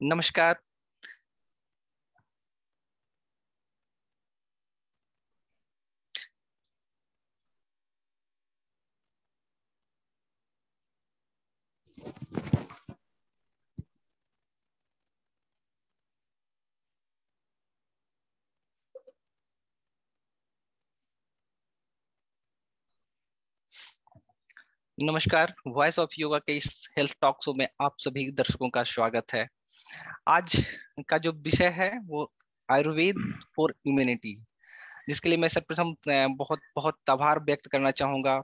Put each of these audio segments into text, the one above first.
नमस्कार। नमस्कार voice of yoga के इस हेल्थ टॉक शो में आप सभी दर्शकों का स्वागत है। आज का जो विषय है वो आयुर्वेद फॉर इम्यूनिटी जिसके लिए मैं सर्वप्रथम बहुत बहुत आभार व्यक्त करना चाहूँगा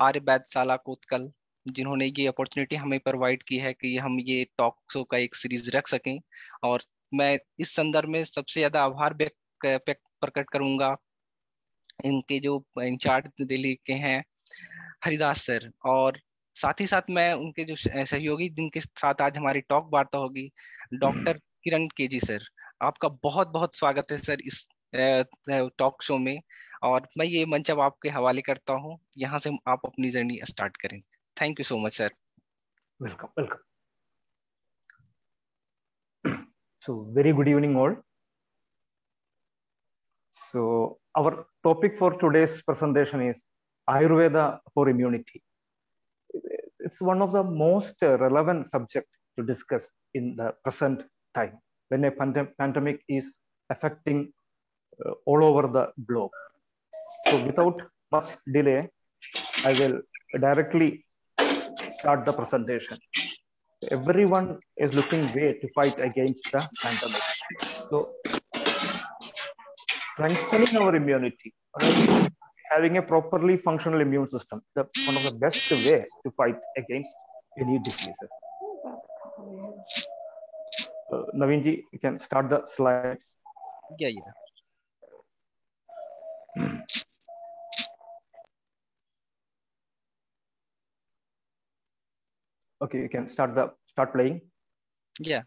आर्य वैदशाला कोतकल, जिन्होंने ये अपॉर्चुनिटी हमें प्रोवाइड की है कि हम ये टॉक शो का एक सीरीज़ रख सकें। और मैं इस संदर्भ में सबसे ज़्यादा आभार व्यक्त प्रकट करूँगा इनके जो इंचार्ज दिल्ली के हैं, हरिदास सर। और साथ ही साथ मैं उनके जो सहयोगी जिनके साथ आज हमारी टॉक वार्ता होगी डॉक्टर किरण केजी सर आपका बहुत बहुत स्वागत है सर इस टॉक शो में और मैं ये मंच अब आपके हवाले करता हूँ यहाँ से आप अपनी जर्नी स्टार्ट करें। Thank you so much sir. Welcome welcome. so very good evening all so our topic for today's presentation is ayurveda for immunity it's one of the most relevant subject to discuss in the present time when a pandem pandemic is affecting uh, all over the globe. So without much delay, I will directly start the presentation. Everyone is looking way to fight against the pandemic. So strengthening our immunity? Having a properly functional immune system, the one of the best ways to fight against any diseases. Uh, Navinji, you can start the slides. Yeah, yeah. Okay, you can start the start playing. Yeah.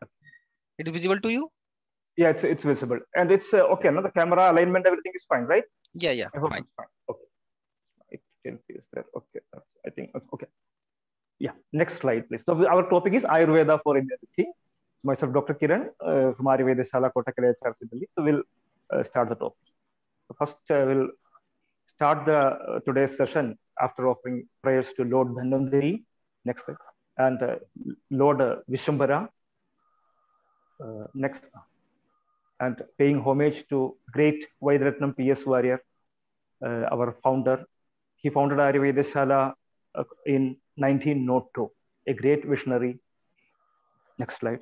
It is visible to you? Yeah, it's it's visible. And it's uh, okay, no? The camera alignment, everything is fine, right? Yeah, yeah. I hope Fine. fine. Okay. It can is there. Okay. That's, I think that's okay. Yeah. Next slide, please. So our topic is Ayurveda for immunity. Myself, Dr. Kiran uh, from Ayurveda Shala Kottakkal HRC Delhi. So we'll uh, start the topic. So first, uh, we'll start the uh, today's session after offering prayers to Lord Dhanvantari. Next slide. And uh, Lord uh, Vishwambhara. Uh, next. And paying homage to great Vaidyaratnam P.S. Varier, our founder. He founded Ayurveda Shala uh, in 1902, a great visionary. Next slide.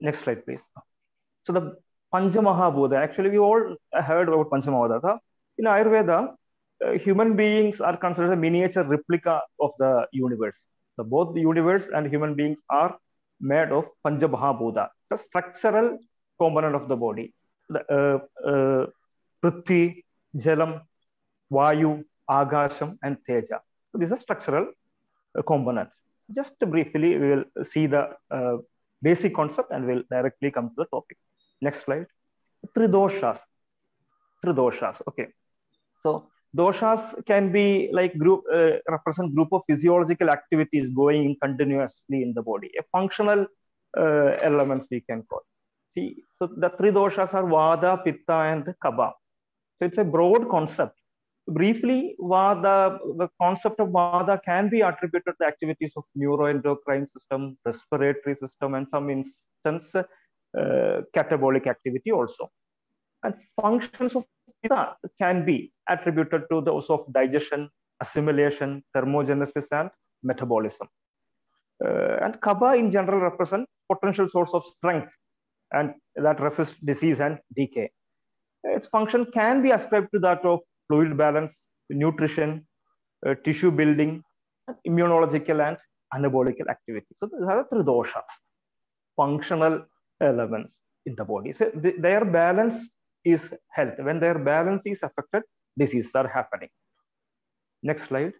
Next slide, please. So the Panchamahabhuta, actually we all heard about Panchamahabhuta. In Ayurveda, uh, human beings are considered a miniature replica of the universe. So both the universe and human beings are made of Panchamahabhuta, the structural component of the body. Prithvi, Jalam, Vayu, Agasham, and Teja. So these are structural uh, components. Just briefly, we will see the basic concept and we'll directly come to the topic. Next slide. Tridoshas. Tridoshas. Okay. So doshas can be like group uh, represent group of physiological activities going continuously in the body. A functional uh, elements we can call. So the three doshas are Vada, Pitta, and Kapha. So it's a broad concept. Briefly, Vada, the concept of Vada can be attributed to activities of neuroendocrine system, respiratory system, and some instance uh, catabolic activity also. And functions of Pitta can be attributed to those of digestion, assimilation, thermogenesis, and metabolism. Uh, and Kapha in general represent potential source of strength and that resists disease and decay. Its function can be ascribed to that of fluid balance, nutrition, uh, tissue building, and immunological and anabolic activity. So these are three doshas, functional elements in the body. So th their balance is health. When their balance is affected, diseases are happening. Next slide.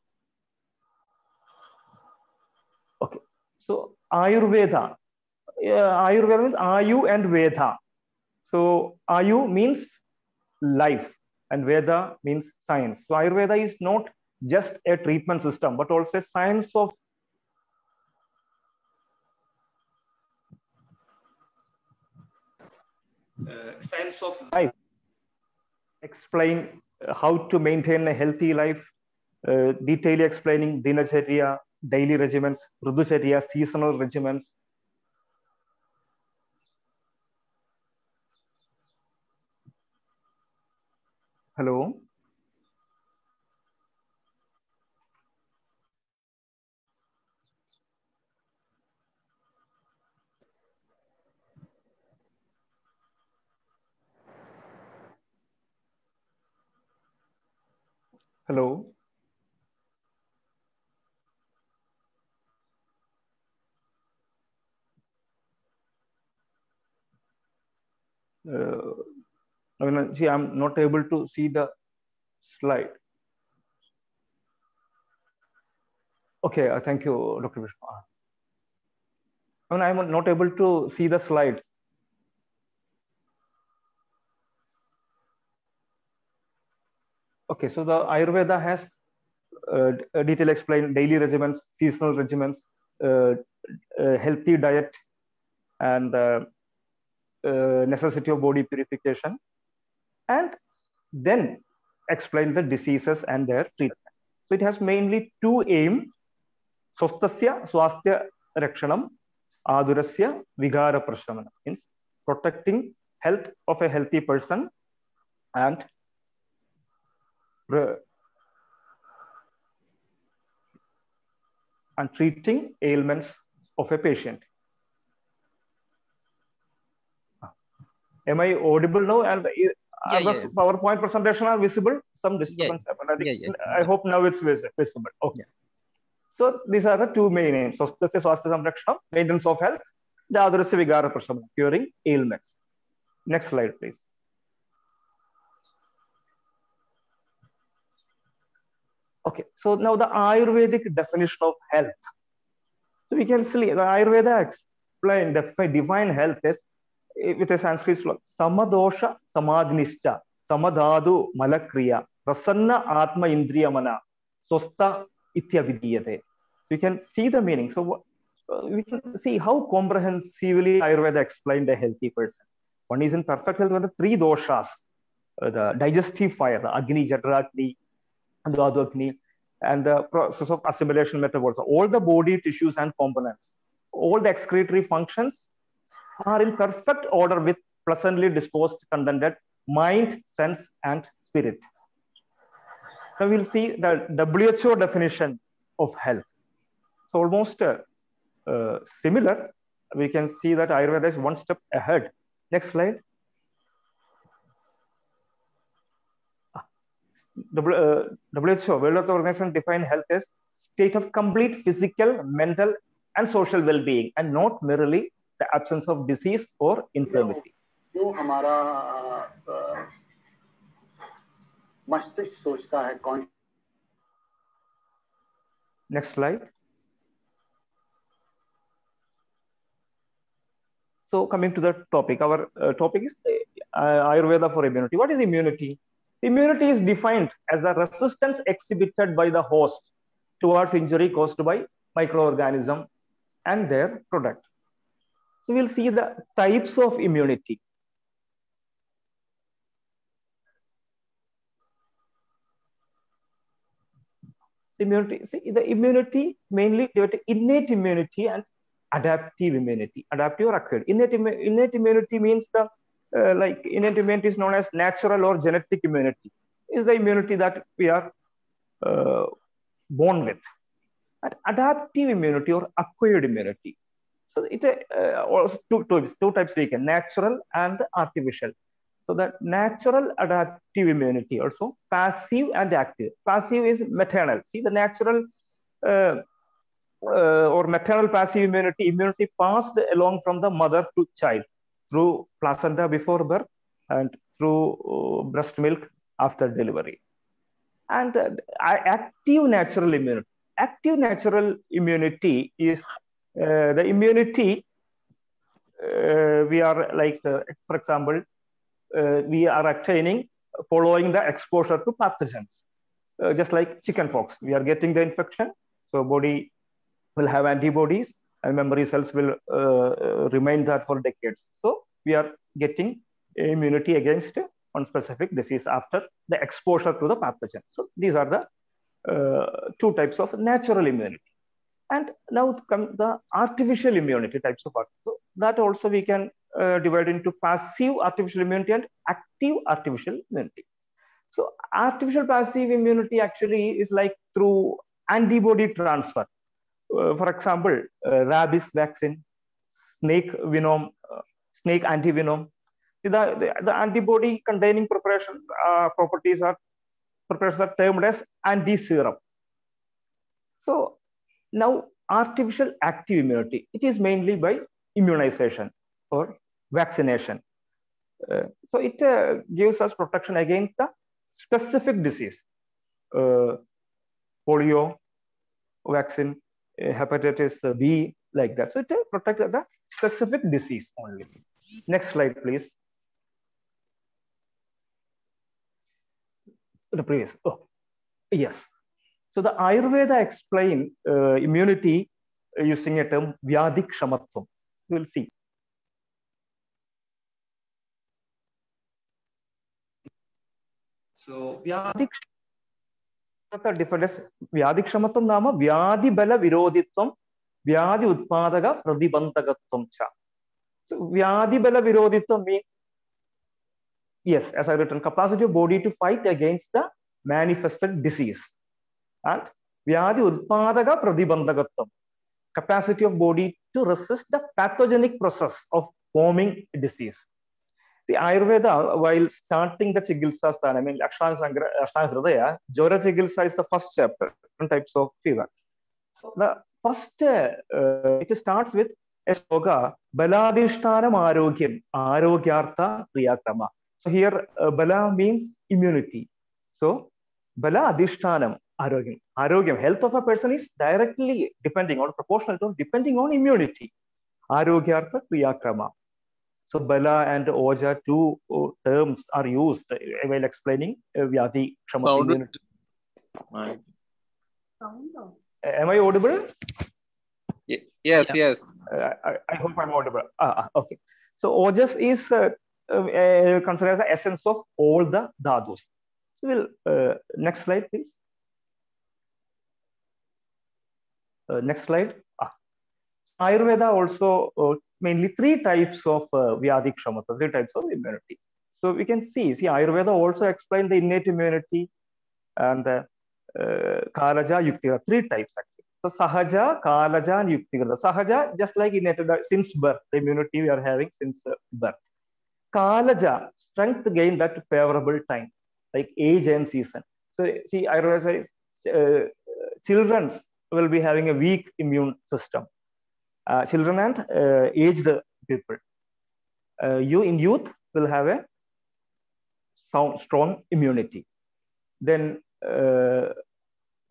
Okay. So Ayurveda ayurveda means ayu and veda so ayu means life and veda means science. So ayurveda is not just a treatment system but also a science of uh, of life. Explain uh, how to maintain a healthy life uh, explaining explaining dinacharya daily regimens, ritucharya, seasonal regimens, hello Hello. Uh, I mean, see, I'm not able to see the slide. Okay, uh, thank you, Dr. Vishnu. I mean, I'm not able to see the slides. Okay, so the Ayurveda has uh, detail explained daily regimens, seasonal regimens, uh, uh, healthy diet, and uh, uh, necessity of body purification, and then explain the diseases and their treatment. So it has mainly two aims, swasthasya swasthya rakshanam, aturasya vikara prashamana means protecting health of a healthy person and and treating ailments of a patient. Am I audible now? And Yeah, the yeah. PowerPoint presentation are visible? Some disturbance happened. I think Yeah, yeah. I hope now it's visible. Okay. So these are the two main aims. Swasthasya Swasthya Samrakshanam, maintenance of health, the other is Vikara Prashamana, curing ailments. Next slide, please. Okay, so now the Ayurvedic definition of health. So we can see the Ayurveda explain, defi- define health as with a Sanskrit slogan, Samadosha Samagnischa, Samadhatu Malakriya, Prasanna Atma Indriyamana, Swastha Ityavidiyate. So you can see the meaning. So uh, we can see how comprehensively Ayurveda explained a healthy person. One is in perfect health with the three doshas, uh, the digestive fire, the Agni, Jatharagni, and the Advagni, and the process of assimilation metabolism. All the body tissues and components, all the excretory functions are in perfect order with pleasantly disposed, contented mind, sense, and spirit. Now we'll see the WHO definition of health. It's almost uh, uh, similar. We can see that Ayurveda is one step ahead. Next slide. W- uh, WHO, World Health Organization, define health as state of complete physical, mental, and social well-being, and not merely the absence of disease or infirmity. जो हमारा अ, मस्तिष्क सोचता है कौन Next slide. So coming to the topic, our uh, topic is uh, Ayurveda for immunity. What is immunity? Immunity is defined as the resistance exhibited by the host towards injury caused by microorganism and their product. So we'll see the types of immunity. Immunity, see, the immunity mainly divided innate immunity and adaptive immunity. Adaptive or acquired. Innate, innate immunity means the uh, like innate immunity is known as natural or genetic immunity. Is the immunity that we are uh, born with. And adaptive immunity or acquired immunity. So it's a uh, two, types taken, natural and artificial. So the natural adaptive immunity also passive and active. Passive is maternal. See the natural uh, uh, or maternal passive immunity, immunity passed along from the mother to child through placenta before birth and through uh, breast milk after delivery. And uh, active natural immunity. Active natural immunity is the immunity uh, we are like, uh, for example, uh, we are attaining following the exposure to pathogens, uh, just like chickenpox. We are getting the infection, so body will have antibodies, and memory cells will uh, uh, remain that for decades. So we are getting immunity against one specific disease after the exposure to the pathogen. So these are the uh, two types of natural immunity. And now come the artificial immunity types of So that also we can uh, divide into passive artificial immunity and active artificial immunity. So artificial passive immunity actually is like through antibody transfer. Uh, for example, uh, rabies vaccine, snake venom, uh, snake antivenom. The, the, the, antibody containing preparations uh, properties are preparations are termed as anti-serum. So now artificial active immunity, it is mainly by immunization or vaccination. Uh, so it uh, gives us protection against the specific disease, uh, polio vaccine, uh, hepatitis B, like that. So it protects the specific disease only. Next slide, please. The previous. Oh, yes. So the Ayurveda explain uh, immunity uh, using a term Vyadhi Kshamatvam. We'll see. So Vyadik different Vyadhi Kshamatvam Nama Vyadhi Bala Virodhitvam Vyadhi Cha. So Vyadhi Bala means yes, as I written, capacity of body to fight against the manifested disease and vyadhi utpadaka pratibandhakatvam capacity of body to resist the pathogenic process of forming disease. The ayurveda while starting the chikitsa sthan i mean ashtanga hridaya jwara chikitsa is the first chapter different types of fever. So the first uh, it starts with a sloka baladishtanam arogyam arogyartha kriyakrama so here uh, bala means immunity. So bala adhishtanam arogyam arogyam health of a person is directly depending on proportional to depending on immunity arogyartha kriyakrama so bala and oja two terms are used while explaining vyadhi kshama immunity am i audible Yes, yeah. yes. Uh, I, I, hope I'm audible. Ah, okay. So ojas is uh, uh, considered as the essence of all the dhatus. So we'll, uh, next slide, please. Uh, next slide. Ah. Ayurveda also uh, mainly three types of uh, vyadhi kshamata, three types of immunity. So we can see, see Ayurveda also explained the innate immunity and the uh, Kalaja Yukti, three types actually. So Sahaja, Kalaja, and Yuktikrita. Sahaja, just like innate, since birth, the immunity we are having since uh, birth. Kalaja, strength gain that favorable time, like age and season. So see, Ayurveda says, uh, children will be having a weak immune system. Uh, children and uh, aged people. Uh, you in youth will have a sound, strong immunity. Then uh,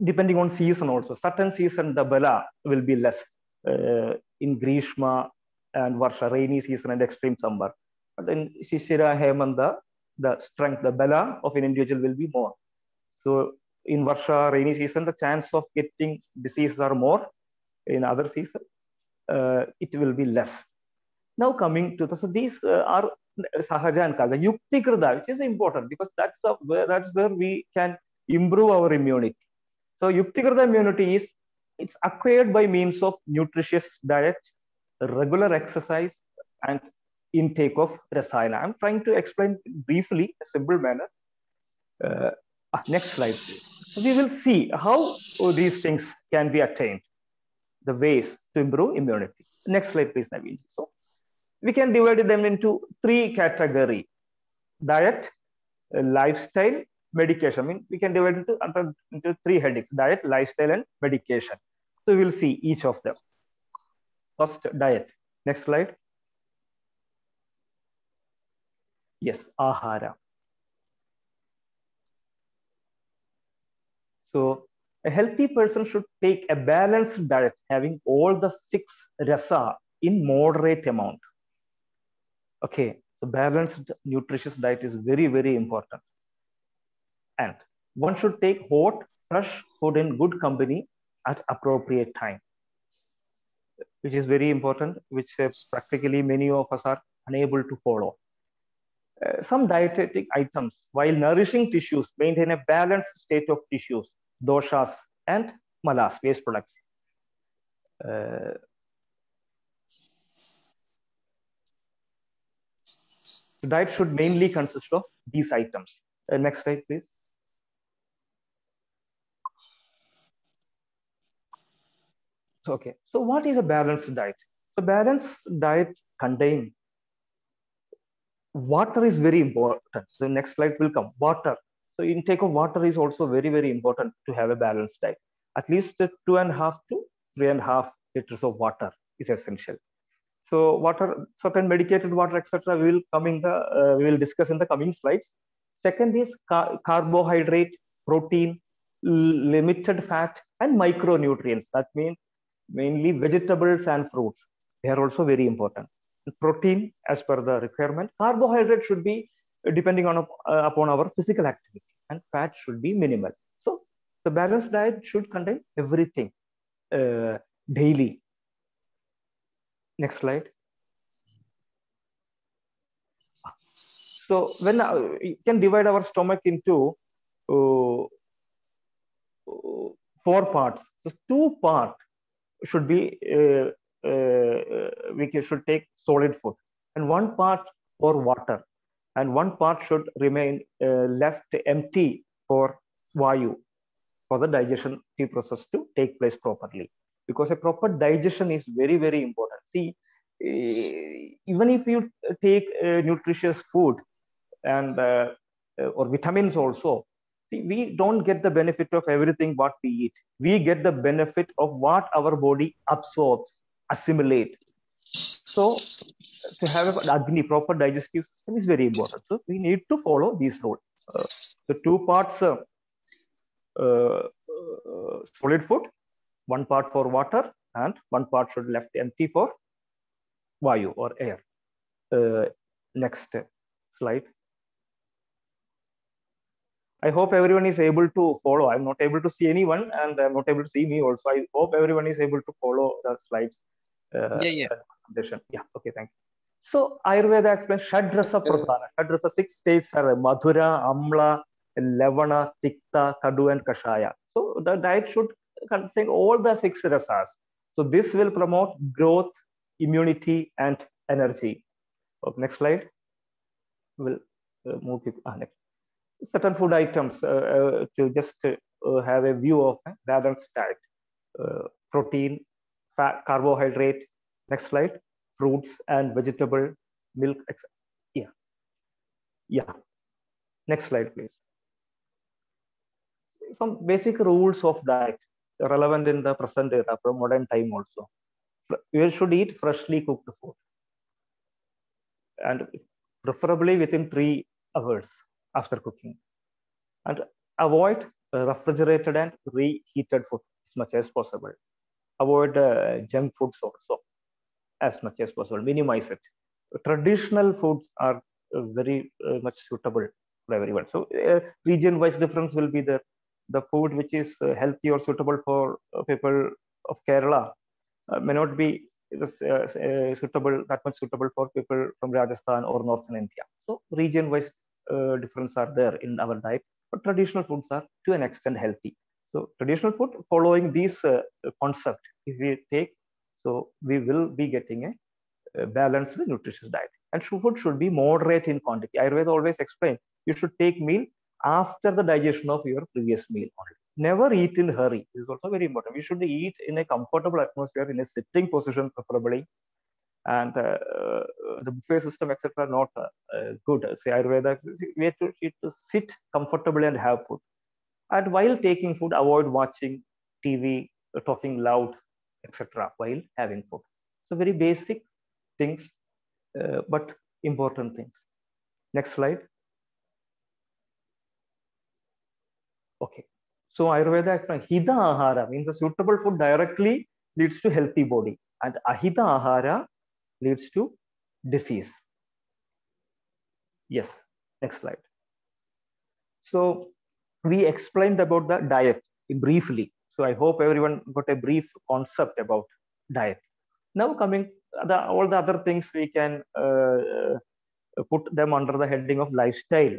depending on season also. Certain season the bala will be less uh, in Grishma and Varsha, rainy season and extreme summer. But in Shishira, Hemanta, the strength, the bala of an individual will be more. So in Varsha, rainy season, the chance of getting diseases are more. In other season, uh, it will be less. Now coming to the, so these uh, are Sahaja and Kaja. Yukti which is important because that's, a, that's where we can improve our immunity so Yuktikrita immunity is it's acquired by means of nutritious diet, regular exercise, and intake of rasayana. I'm trying to explain briefly, a simple manner. Uh, ah, next slide, please. We will see how uh, these things can be attained, the ways to improve immunity. Next slide, please, Naveen. So we can divide them into three categories: diet, uh, lifestyle, medication. I mean, we can divide into, into three headings, diet, lifestyle, and medication. So we will see each of them. First, diet. Next slide. Yes, ahara. So a healthy person should take a balanced diet having all the six rasa in moderate amount. Okay, so balanced nutritious diet is very, very important. And one should take hot, fresh food in good company at appropriate time, which is very important, which uh, practically many of us are unable to follow. Uh, some dietetic items, while nourishing tissues, maintain a balanced state of tissues, doshas, and malas, waste products. Uh, the diet should mainly consist of these items. Uh, next slide, please. Okay, so what is a balanced diet? So balanced diet contain water is very important. The next slide will come. Water. So intake of water is also very, very important to have a balanced diet. At least two and a half to three and a half liters of water is essential. So water, certain medicated water, etc. Will come in the, uh, we will discuss in the coming slides. Second is car carbohydrate, protein, limited fat, and micronutrients. That means mainly vegetables and fruits. They are also very important. Protein as per the requirement. Carbohydrate should be depending on uh, upon our physical activity, and fat should be minimal. So the balanced diet should contain everything uh, daily. Next slide. So when uh, we can divide our stomach into uh, four parts. So two part should be uh, uh, we should take solid food, and one part for water, and one part should remain uh, left empty for vayu, for the digestion process to take place properly. Because a proper digestion is very very important. See, eh, even if you take nutritious food and uh, uh, or vitamins also see we don't get the benefit of everything what we eat we get the benefit of what our body absorbs assimilate so to have an agni proper digestive system is very important so we need to follow these rules uh, the two parts uh, uh, solid food one part for water and one part should left empty for vayu or air uh, next slide I hope everyone is able to follow. I'm not able to see anyone, and I'm not able to see me also. I hope everyone is able to follow the slides. Uh, yeah, yeah. Yeah. Okay. Thank you. So Ayurveda explains Shadrasa Pradhana. Shadrasa six states are Madhura, Amla, Lavana, Tikta, Kadu, and Kashaya. So the diet should contain all the six rasas. So this will promote growth, immunity, and energy. Okay, next slide. We'll uh, move it. Ah, next certain food items uh, uh, to just uh, have a view of balanced diet. protein, fat, carbohydrate, next slide, fruits and vegetable, milk, etc. Yeah. Yeah. Next slide, please. Some basic rules of diet relevant in the present era, from modern time also. You should eat freshly cooked food and preferably within three hours after cooking. And avoid refrigerated and reheated food as much as possible. Avoid uh, junk foods also as much as possible. Minimize it. Traditional foods are uh, very uh, much suitable for everyone. So uh, region-wise difference will be there. The food which is uh, healthy or suitable for uh, people of Kerala may not be suitable that much suitable for people from Rajasthan or northern India. So region-wise uh, difference are there in our diet, but traditional foods are to an extent healthy. So traditional food following these uh, concept, if we take, so we will be getting a, a balanced nutritious diet. And food should be moderate in quantity. Ayurveda always explain you should take meal after the digestion of your previous meal only. Never eat in hurry. This is also very important. We should eat in a comfortable atmosphere, in a sitting position preferably, and uh, uh, the buffet system, etc., not uh, good. Say Ayurveda, we have to, to sit comfortably and have food. And while taking food, avoid watching TV, talking loud, etc., while having food. So very basic things, uh, but important things. Next slide. Okay. So Ayurveda, Hita Ahara means a suitable food directly leads to healthy body. And Ahita Ahara leads to disease. Yes, next slide. So we explained about the diet briefly. So I hope everyone got a brief concept about diet. Now coming the, all the other things we can uh, put them under the heading of lifestyle.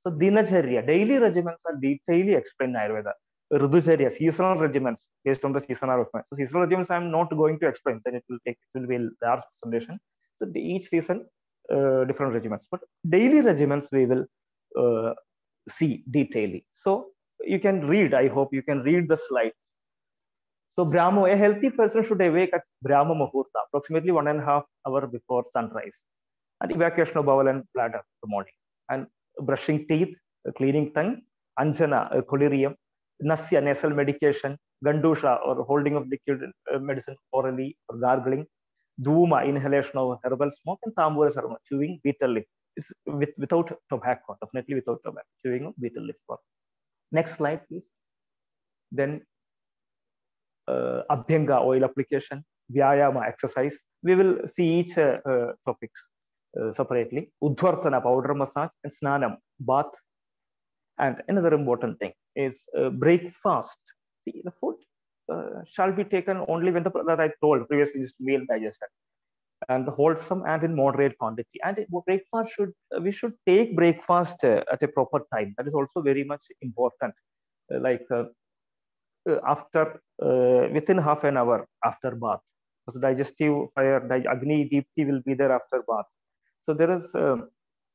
So dinacharya, daily regimens are detailedly explained in Ayurveda. Ritucharya, seasonal regimens based on the seasonal requirements. So seasonal regimens I'm not going to explain, then it will take it will be a large presentation. So each season, uh, different regimens. But daily regimens we will uh, see detailedly. So you can read, I hope you can read the slide. So Brahmo, a healthy person should awake at Brahma Muhurta, approximately one and a half hour before sunrise, and evacuation of bowel and bladder in the morning, and brushing teeth, cleaning tongue, anjana, collyrium, nasya, nasal medication, gandusha, or holding of liquid uh, medicine orally, or gargling, dhuma, inhalation of herbal smoke, and tambula charvana, chewing betel leaf, with, without tobacco, definitely without tobacco, chewing betel leaf. Next slide, please. Then uh, Abhyanga oil application, Vyayama exercise. We will see each uh, uh, topics uh, separately. Udvartana powder massage and Snanam bath. And another important thing is uh, breakfast. See, the food uh, shall be taken only when the that I told previously is meal digested and wholesome and in moderate quantity. And breakfast should we should take breakfast at a proper time. That is also very much important. like after uh, within half an hour after bath. Because digestive fire, Agni Deepti will be there after bath. So there is um,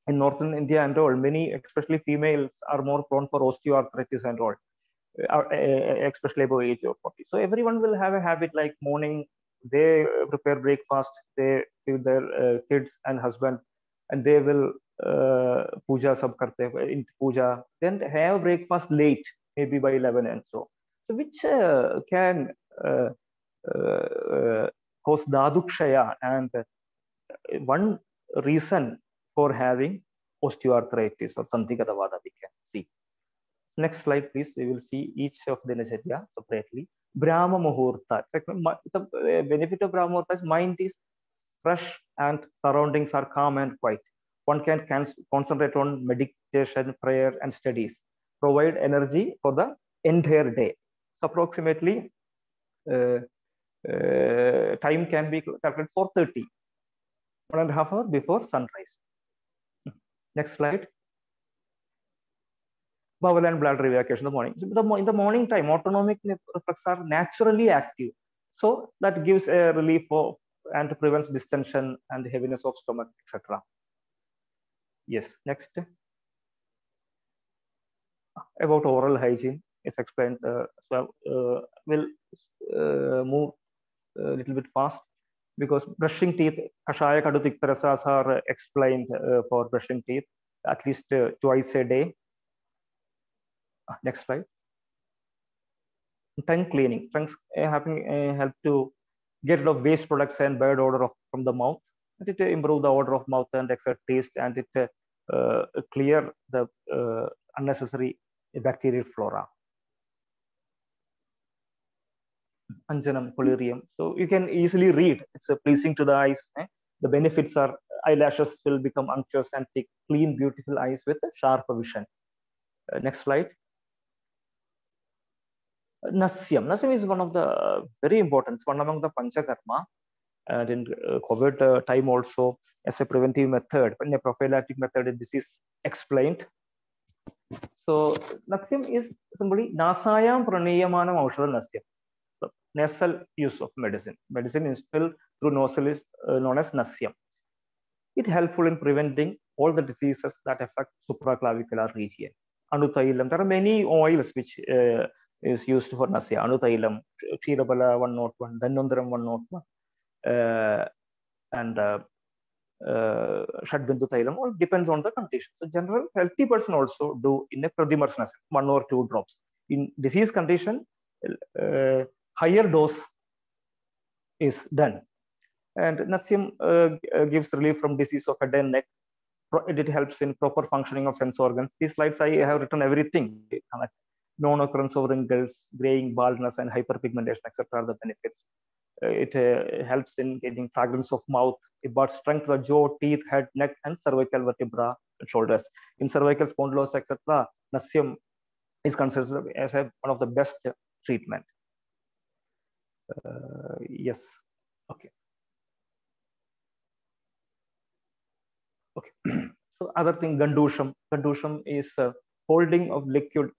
in northern India and all, many, especially females, are more prone for osteoarthritis and all, uh, especially above age of 40. So everyone will have a habit like morning, they prepare breakfast, they feed their uh, kids and husband, and they will uh, puja sab karte in puja, then have breakfast late, maybe by 11 and so So which uh, can uh, uh, cause dhatukshaya and one reason for having osteoarthritis or sandigatavada we can see. Next slide, please. We will see each of the Dinacharya separately. Brahma Muhurta. The benefit of Brahma Muhurta is mind is fresh and surroundings are calm and quiet. One can concentrate on meditation, prayer, and studies. Provide energy for the entire day So approximately uh, uh, time can be calculated for 30 one and a half hour before sunrise next slide bowel and bladder evacuation in the morning so in the morning time autonomic reflex are naturally active so that gives a relief of and prevents distension and heaviness of stomach etc yes next about oral hygiene it's explained. Uh, so uh, we'll uh, move a little bit fast because brushing teeth, kashaya kadutiktarasas are explained for brushing teeth at least twice a day. Next slide. Tongue cleaning. Tongues having help to get rid of waste products and bad odor of, from the mouth. And it improve the odor of mouth and extra taste, and it uh, clear the uh, unnecessary bacterial flora. Anjanam, collyrium. So you can easily read. It's pleasing to the eyes. Eh? The benefits are eyelashes will become unctuous and thick, clean, beautiful eyes with sharp vision. Uh, next slide. Nasyam. Nasyam is one of the uh, very important, one among the Panchakarma. And in COVID time also, as a preventive method, in a prophylactic method, this is explained. So Nasyam is simply Nasayam Praniyamanam Aushadha Nasyam nasal use of medicine. Medicine is instilled through nostril is uh, known as nasyam. It helpful in preventing all the diseases that affect supraclavicular region. Anutailam, there are many oils which uh, is used for nasya. Anutailam, Kshirabala 101, Dhanvantaram 101, uh, and uh, uh, Shadbindu Thailam, all depends on the condition. So general healthy person also do in a Pradhimarsana, one or two drops. In disease condition, uh, higher dose is done. And Nasyam uh, uh, gives relief from disease of head and neck. It helps in proper functioning of sense organs. These slides, I have written everything. Non-occurrence of wrinkles, graying, baldness, and hyperpigmentation, etc. are the benefits. Uh, it uh, helps in getting fragrance of mouth. It brought strength to the jaw, teeth, head, neck, and cervical vertebra, and shoulders. In cervical spondylosis, etc., Nasyam is considered as a, one of the best treatment. Uh, yes. Okay. Okay. so other thing, gandusham. Gandusham is uh, holding of liquid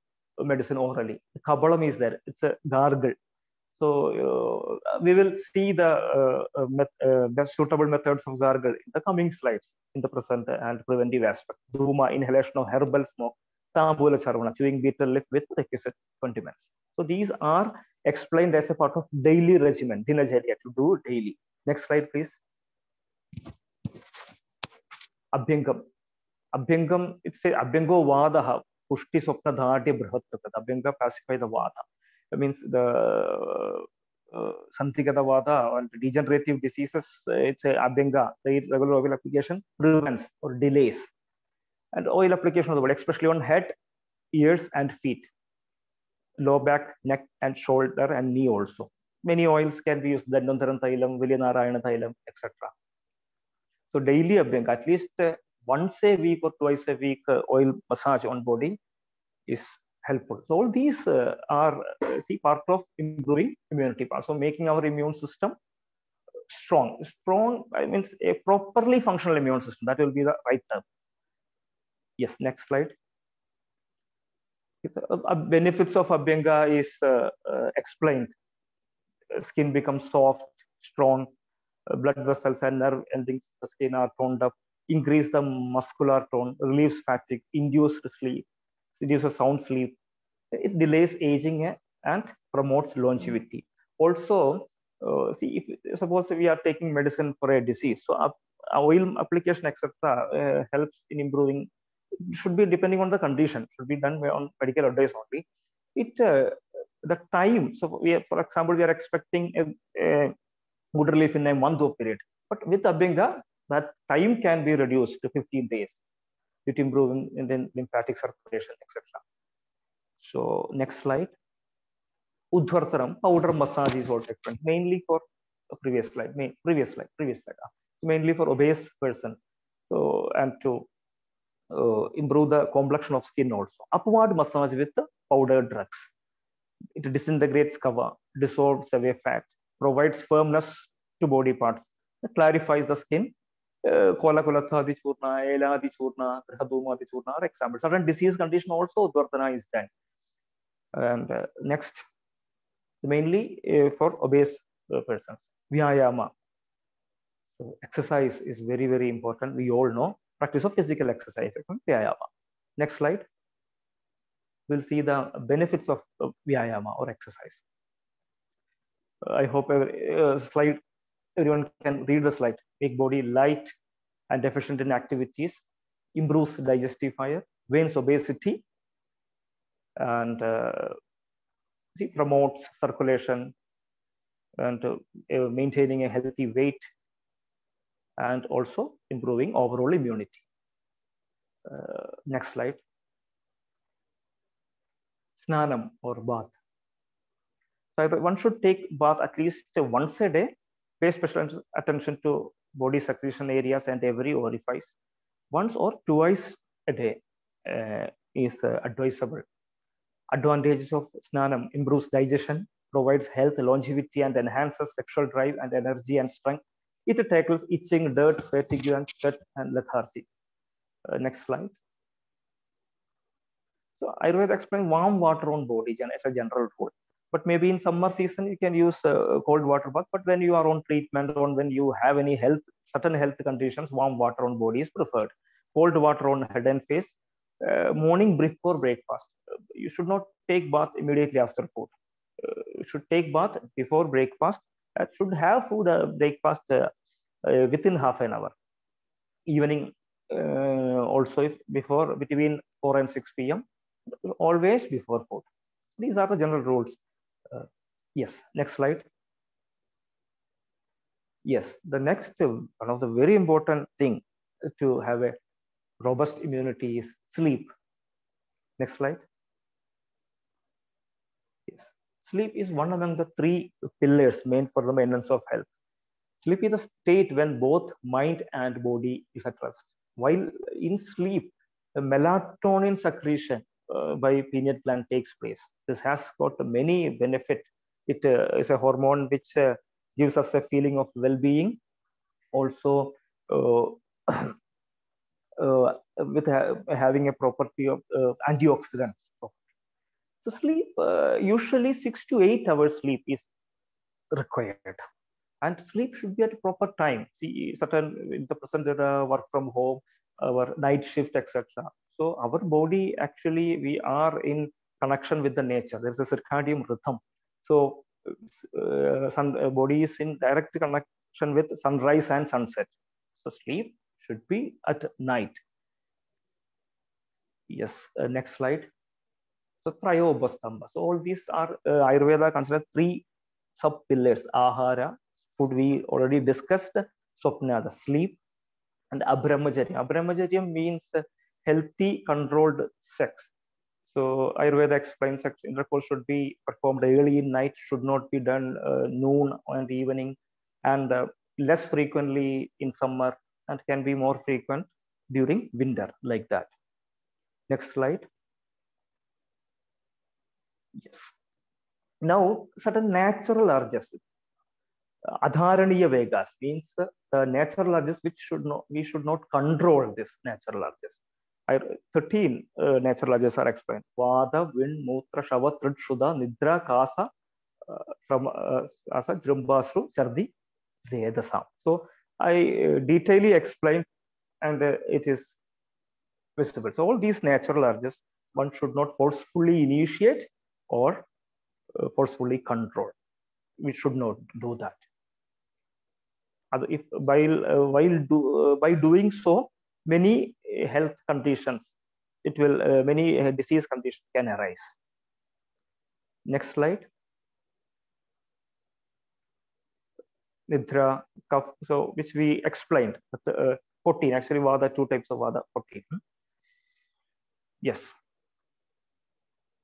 medicine orally. Kabalam is there. It's a gargle. So uh, we will see the, uh, uh, the suitable methods of gargle in the coming slides in the present and preventive aspect. Dhuma, inhalation of herbal smoke, tambula charvana, chewing betel leaf with requisite condiments. So these are explained as a part of daily regimen, dinacharya to do daily. Next slide, please. Abhyangam. Abhyangam, it's a Abhyango Vadaha, Pushti Sopna Dhati Brihattakat. Abhyanga pacify the Vada. That means the uh, Santigata Vada and degenerative diseases, it's a Abhyanga, the regular oil application prevents or delays. And oil application of the body, especially on head, ears, and feet low back, neck, and shoulder, and knee also. Many oils can be used, Dandantharan Thailam, Vilyanarayana Thailam, etc. So daily abhyanga, at least uh, once a week or twice a week, uh, oil massage on body is helpful. So all these uh, are see part of improving immunity, so making our immune system strong. Strong I mean a properly functional immune system. That will be the right term. Yes, next slide uh, benefits of abhyanga is uh, uh, explained skin becomes soft strong blood vessels and nerve endings the skin are toned up increase the muscular tone relieves fatigue induces sleep reduces sound sleep. It delays aging and promotes longevity. Also uh, see if suppose we are taking medicine for a disease so uh, oil application etc uh, helps in improving. Should be depending on the condition should be done on medical advice only. It uh, the time so we are, for example we are expecting a, a, good relief in a month of period. But with abhyanga that time can be reduced to 15 days with improving in the lymphatic circulation etc so next slide udvartanam powder massage is what different mainly for previous slide previous slide previous slide mainly for obese persons so and to uh, improve the complexion of skin also. Upward massage with powdered drugs. It disintegrates cover, dissolves away fat, provides firmness to body parts, clarifies the skin. Disease condition also Dvartana is done. And uh, next, mainly uh, for obese uh, persons. Vyayama. So exercise is very, very important. We all know practice of physical exercise, Vyayama. Next slide. We'll see the benefits of Vyayama or exercise. I hope every uh, slide, everyone can read the slide. Make body light and efficient in activities, improves digestive fire, wanes obesity, and uh, promotes circulation and uh, maintaining a healthy weight and also improving overall immunity. Uh, next slide. Snanam or bath. So one should take bath at least once a day, pay special attention to body secretion areas and every orifice. Once or twice a day uh, is uh, advisable. Advantages of Snanam improves digestion, provides health, longevity, and enhances sexual drive and energy and strength it tackles itching, dirt, fatigue, and sweat and lethargy. Uh, next slide. So Ayurveda explains warm water on body as a general rule. But maybe in summer season you can use uh, cold water bath. But when you are on treatment or when you have any health, certain health conditions, warm water on body is preferred. Cold water on head and face. Uh, morning before breakfast. you should not take bath immediately after food. Uh, you should take bath before breakfast That should have food uh, breakfast uh, uh, within half an hour. Evening also if before between 4 and 6 p.m. Always before food. These are the general rules. Yes, next slide. Yes, the next one of the very important thing to have a robust immunity is sleep. Next slide. Yes, sleep is one among the three pillars main for the maintenance of health. Sleep is a state when both mind and body is at rest. While in sleep, the melatonin secretion uh, by pineal gland takes place. This has got many benefit. It uh, is a hormone which uh, gives us a feeling of well-being. Also, uh, uh, with ha having a property of uh, antioxidants. So sleep, usually six to eight hours sleep is required. And sleep should be at proper time. See, certain in the present era, work from home, our night shift, etc. So our body actually, we are in connection with the nature. There's a circadian rhythm. So uh, sun, uh, body is in direct connection with sunrise and sunset. So sleep should be at night. Yes, uh, next slide. So Trayopastambha. So all these are uh, Ayurveda considered three sub pillars. Ahara, food we already discussed. Swapna, the sleep, and Abrahmacharya. Abrahmacharya means healthy, controlled sex. So Ayurveda explains sex intercourse should be performed early in night, should not be done uh, noon and evening, and uh, less frequently in summer, and can be more frequent during winter, like that. Next slide. Yes. Now, certain natural urges, adharaniya vegas means the natural urges which should not we should not control this natural urges. I, 13 uh, natural urges are explained. Vada, wind, mutra, shava, trid, shuddha, nidra, kasa, uh, from uh, asa, jrumbasru, chardi, vedasam. So I uh, detailedly explained and uh, it is visible. So all these natural urges one should not forcefully initiate or uh, forcefully control. We should not do that. If while uh, while do, uh, by doing so, many health conditions, it will uh, many uh, disease conditions can arise. Next slide. Nidra, cough, so which we explained. Uh, 14 actually Vada, two types of Vada, 14. Yes,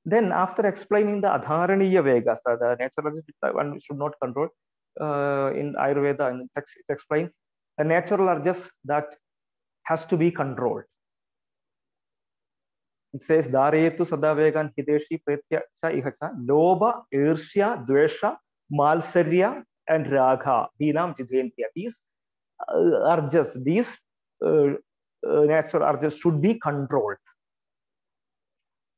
then after explaining the Adharaniya Vegas, uh, the natural one should not control, in Ayurveda, and text, it explains the natural urges that has to be controlled. It says, Dharetu Sadavegan Hideshi Pretya Cha Ihacha, Loba, Irshya, Dvesha, Malsarya, and Raga, Dinam Jidentya. These uh, just these uh, uh, natural urges should be controlled.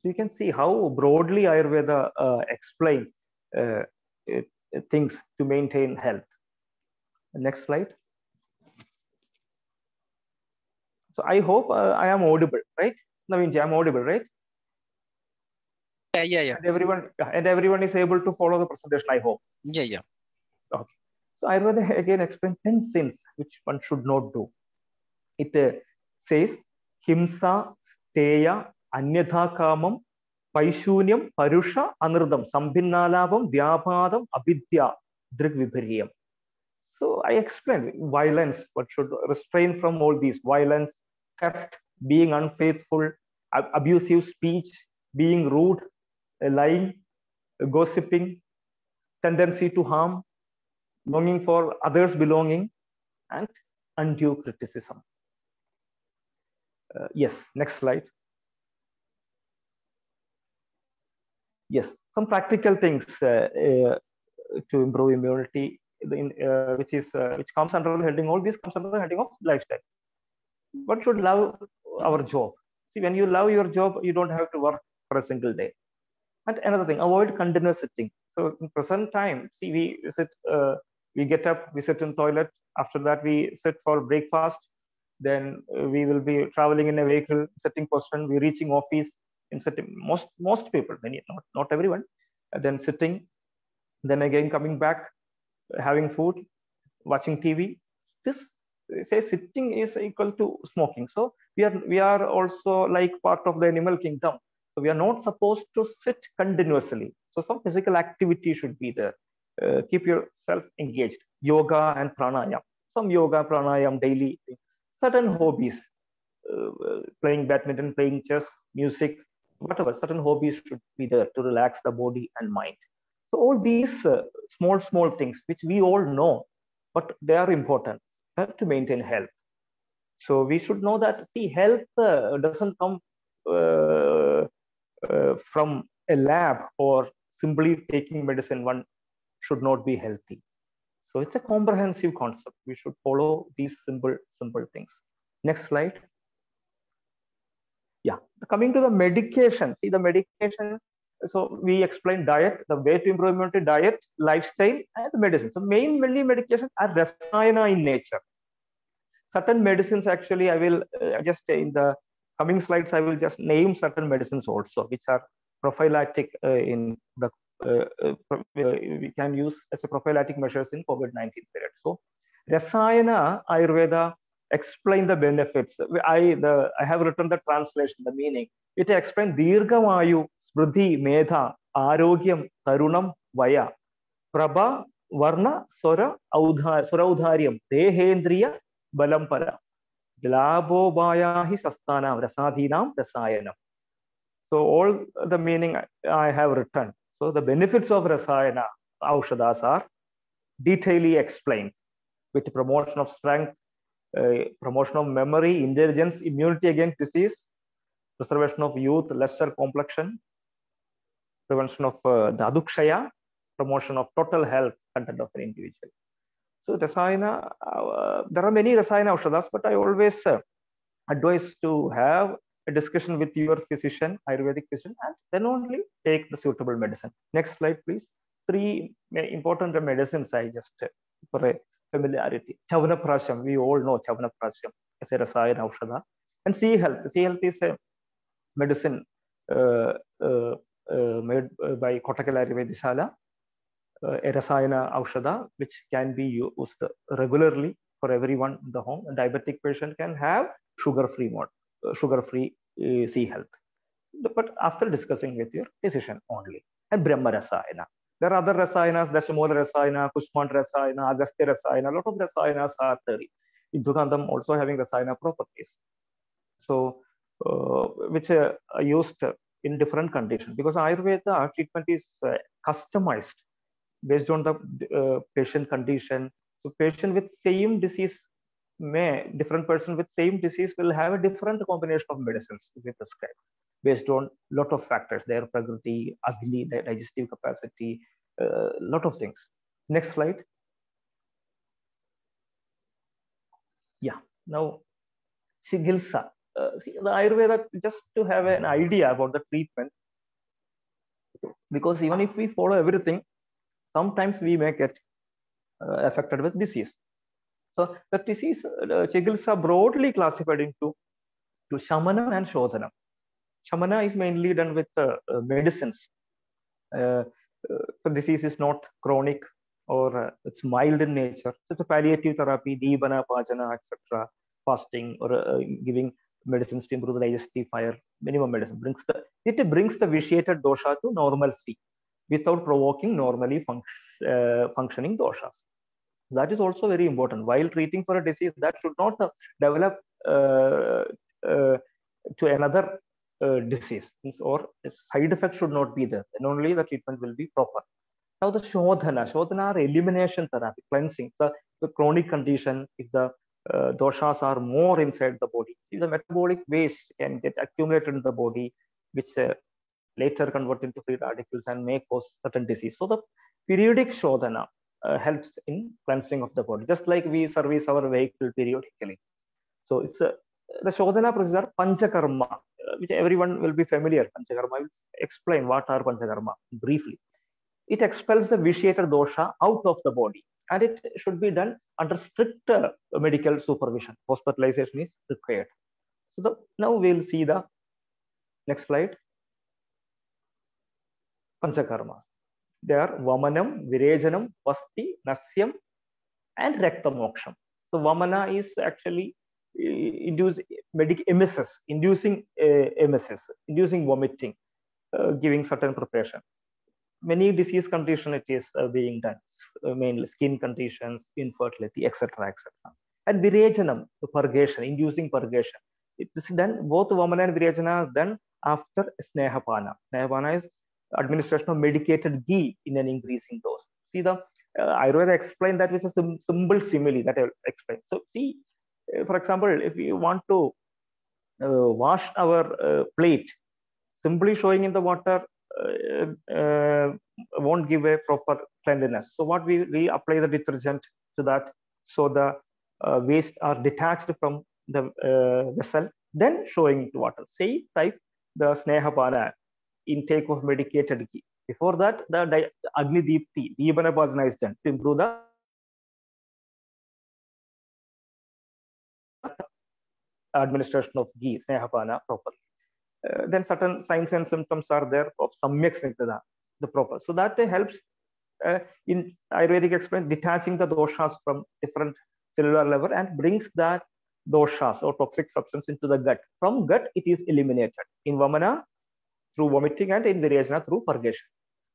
So you can see how broadly Ayurveda uh, explain uh, things to maintain health. Next slide. So I hope uh, I am audible, right? Navinji, I'm audible, right? Yeah, yeah, yeah. And everyone, and everyone is able to follow the presentation, I hope. Yeah, yeah. Okay. So I will again explain 10 sins which one should not do. It uh, says Himsa, Steya, Anyathakamam, Paishunyam, Parusha, Anurdam, Sambhinnalabam, Vyabhadam, Abidya, Drigvipariyam. So I explained violence, what should restrain from all these violence, theft being unfaithful abusive speech being rude lying gossiping tendency to harm longing for others belonging and undue criticism uh, yes next slide yes, some practical things uh, uh, to improve immunity, in, uh, which is which comes under the heading. All this comes under the heading of lifestyle. One should love our job. See, when you love your job, you don't have to work for a single day. And another thing, avoid continuous sitting. So in present time, see, we sit, uh, we get up, we sit in toilet. After that, we sit for breakfast. Then uh, we will be traveling in a vehicle, sitting position. We reaching office, in sitting most most people many not not everyone then sitting then again coming back having food watching tv this say sitting is equal to smoking. So we are we are also like part of the animal kingdom. So we are not supposed to sit continuously. So some physical activity should be there. Uh, keep yourself engaged. Yoga and pranayam. Some yoga pranayam daily certain hobbies uh, playing badminton playing chess music whatever certain hobbies should be there to relax the body and mind. So all these uh, small small things which we all know but they are important to maintain health so we should know that see health uh, doesn't come uh, uh, from a lab or simply taking medicine one should not be healthy so it's a comprehensive concept we should follow these simple simple things next slide Yeah, coming to the medication. See the medication. So we explain diet, the way to improve immunity, diet, lifestyle, and the medicine. So mainly medication are rasayana in nature. Certain medicines actually, I will uh, just in the coming slides, I will just name certain medicines also, which are prophylactic uh, in the uh, we can use as a prophylactic measures in COVID-19 period. So Rasayana Ayurveda explain the benefits. I the I have written the translation, the meaning. It explains Dirghamayu, Smriti, Medha, Arogyam, Tarunam, Vaya, Prabha, Varna, Sora, Audhar, Suraudharyam, Dehendriya, बलम परा ग्लाभोपाया सस्ता रसाधीना रसायनम so all the meaning I have return so the benefits of rasayan औषधास are detailly explain with promotion of strength promotion of memory intelligence immunity against disease preservation of youth lesser complexion prevention of uh, promotion of total health health content of an So Rasayana, uh, there are many Rasayana Aushadas, but I always uh, advise to have a discussion with your physician, Ayurvedic physician, and then only take the suitable medicine. Next slide, please. Three important medicines I just uh, for a familiarity. Chavanaprasham, we all know Chavanaprasham as a Rasayana Aushadha. And sea health. Sea health is a medicine uh, uh, uh, made by Kottakkal Arya Vaidya Sala, a Rasayana Aushadha, which can be used regularly for everyone in the home. A diabetic patient can have sugar-free mode, uh, sugar-free uh, sea health. But after discussing with your physician only. And Brahma Rasayana. There are other rasayanas, Dashamoola Rasayana, Kushmand Rasayana, Agastya Rasayana, a lot of rasayanas are there. Indukantham also having rasayana properties. So, uh, which are used in different conditions because Ayurveda treatment is uh, customized based on the uh, patient condition. So, patient with same disease may different person with same disease will have a different combination of medicines to be prescribed based on lot of factors their prakriti agni their digestive capacity a uh, lot of things next slide yeah now chikitsa uh, see, the ayurveda just to have an idea about the treatment because even if we follow everything sometimes we may get uh, affected with disease so the disease uh, are broadly classified into to shamana and shodhana Shamana is mainly done with uh, uh medicines. Uh, uh, the disease is not chronic or it's mild in nature. So it's a palliative therapy, deepana, pachana, etc. Fasting or giving medicines to improve the digestive fire, minimum medicine brings the it brings the vitiated dosha to normalcy without provoking normally func- uh, functioning doshas. That is also very important. While treating for a disease, that should not uh, develop uh, to another uh, disease or side effects should not be there then only the treatment will be proper now the shodhana shodhana are elimination therapy cleansing the, the chronic condition if the uh, doshas are more inside the body see the metabolic waste can get accumulated in the body which uh, later convert into free radicals and may cause certain disease so the periodic shodhana uh, helps in cleansing of the body just like we service our vehicle periodically so it's a the Shodhana procedure, Panchakarma, which everyone will be familiar. Panchakarma, I will explain what are Panchakarma briefly. It expels the vitiated dosha out of the body and it should be done under strict uh, medical supervision. Hospitalization is required. So the, now we'll see the next slide. Panchakarma. They are Vamanam, Virechanam, Vasti, Nasyam, and Raktamoksham. So Vamana is actually induce medic emesis, inducing uh, emesis, inducing vomiting, uh, giving certain preparation. Many disease condition it is uh, being done, uh, mainly skin conditions, infertility, etc., etc. And virechanam, the purgation, inducing purgation. It is done, both Vamana and Virechana are done after Snehapana. Snehapana is administration of medicated ghee in an increasing dose. See the uh, Ayurveda explained that with a sim simple simile that I explained. So see, uh, for example, if you want to uh, wash our uh, plate, simply showing in the water won't give a proper cleanliness. So what we, we apply the detergent to that so the waste are detached from the vessel then showing into water. Same type, the Snehapana, intake of medicated ghee. Before that, the Agni Deepti, Deepanapachana is done to improve the administration of ghee, Snehapana properly. Uh, then certain signs and symptoms are there of samyak snigdhata, the proper. So that helps uh, in Ayurvedic explain detaching the doshas from different cellular level and brings that doshas or toxic substance into the gut. From gut, it is eliminated in Vamana through vomiting and in Virechana through purgation.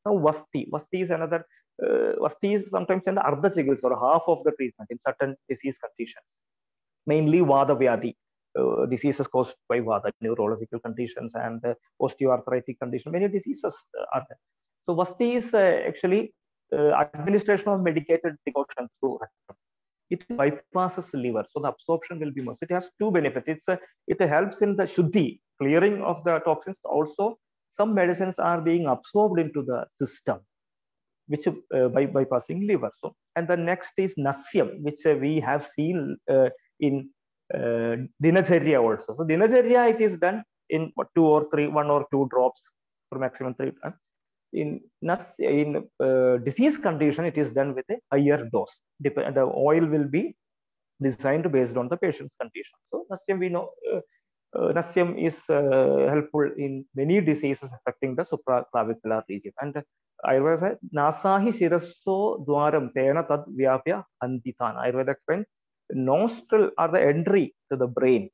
Now, Vasti. Vasti is another, uh, Vasti is sometimes in the Ardha Chikitsa or half of the treatment in certain disease conditions, mainly Vata Vyadhi. Uh, diseases caused by Vata, neurological conditions and uh, osteoarthritic conditions. Many diseases uh, are there. So Vasti is uh, actually uh, administration of medicated decoction through rectum. It bypasses liver, so the absorption will be more. So it has two benefits. It's it helps in the shuddhi, clearing of the toxins. Also, some medicines are being absorbed into the system, which uh, by bypassing liver. So, and the next is nasyam, which uh, we have seen uh, in uh, dinacharya also. So dinacharya it is done in two or three, one or two drops for maximum three times. In nas- in uh, disease condition, it is done with a higher dose. The oil will be designed based on the patient's condition. So nasyam we know. Uh, uh, is uh, helpful in many diseases affecting the supraclavicular region. And Ayurveda says, nasahi shirasso dwaram tena tad vyapya antitan. Ayurveda explains, nostril are the entry to the brain.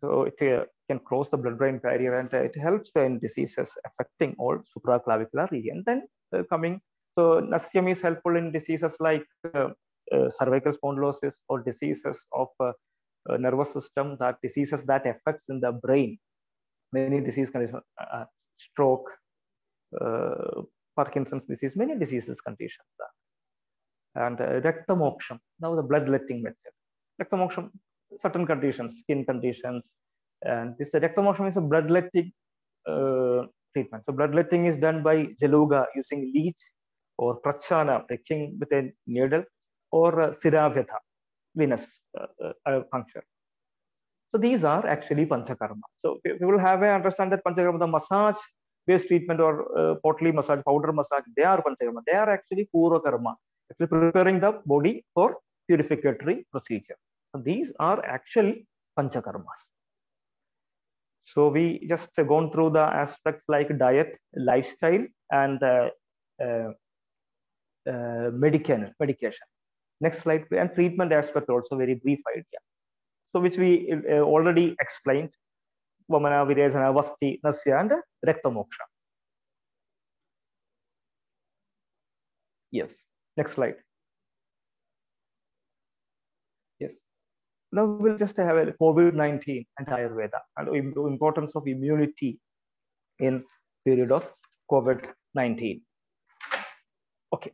So it uh, can cross the blood-brain barrier and uh, it helps in diseases affecting all supraclavicular region. Then uh, coming, so nasyam is helpful in diseases like uh, uh, cervical spondylosis or diseases of uh, uh, nervous system, that diseases that affects in the brain, many disease conditions, uh, stroke, uh, Parkinson's disease, many diseases conditions. And uh, raktamoksham, now the bloodletting method. Raktamoksham, certain conditions, skin conditions, and this the raktamoksham is a bloodletting uh, treatment. So bloodletting is done by Jalauka using leech or prachana, pricking with a needle, or uh, venous uh, uh, puncture. So these are actually panchakarma. So we will have a understand that panchakarma, the massage based treatment or uh, massage, powder massage, they are panchakarma. They are actually purva karma, actually preparing the body for purificatory procedure. So these are actually panchakarmas. So we just gone through the aspects like diet, lifestyle, and uh, uh, uh, medication. medication. Next slide, and treatment aspect also very brief idea. So which we uh, already explained, Vamana, Virechana, Vasti, Nasya, and Raktamoksha. Yes, next slide. Yes. Now we'll just have a COVID-19 and Ayurveda and importance of immunity in period of COVID-19. Okay.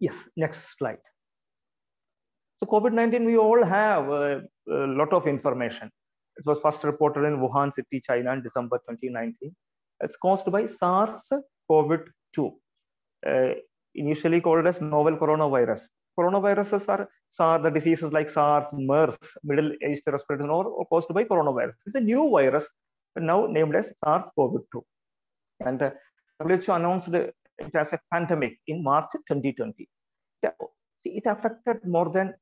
Yes, next slide. So COVID-19, we all have a, a, lot of information. It was first reported in Wuhan city, China in December 2019. It's caused by SARS-CoV-2, uh, initially called as novel coronavirus. Coronaviruses are SARS, the diseases like SARS, MERS, Middle East respiratory or, or caused by coronavirus. It's a new virus, now named as SARS-CoV-2. And uh, WHO announced it as a pandemic in March 2020. It affected more than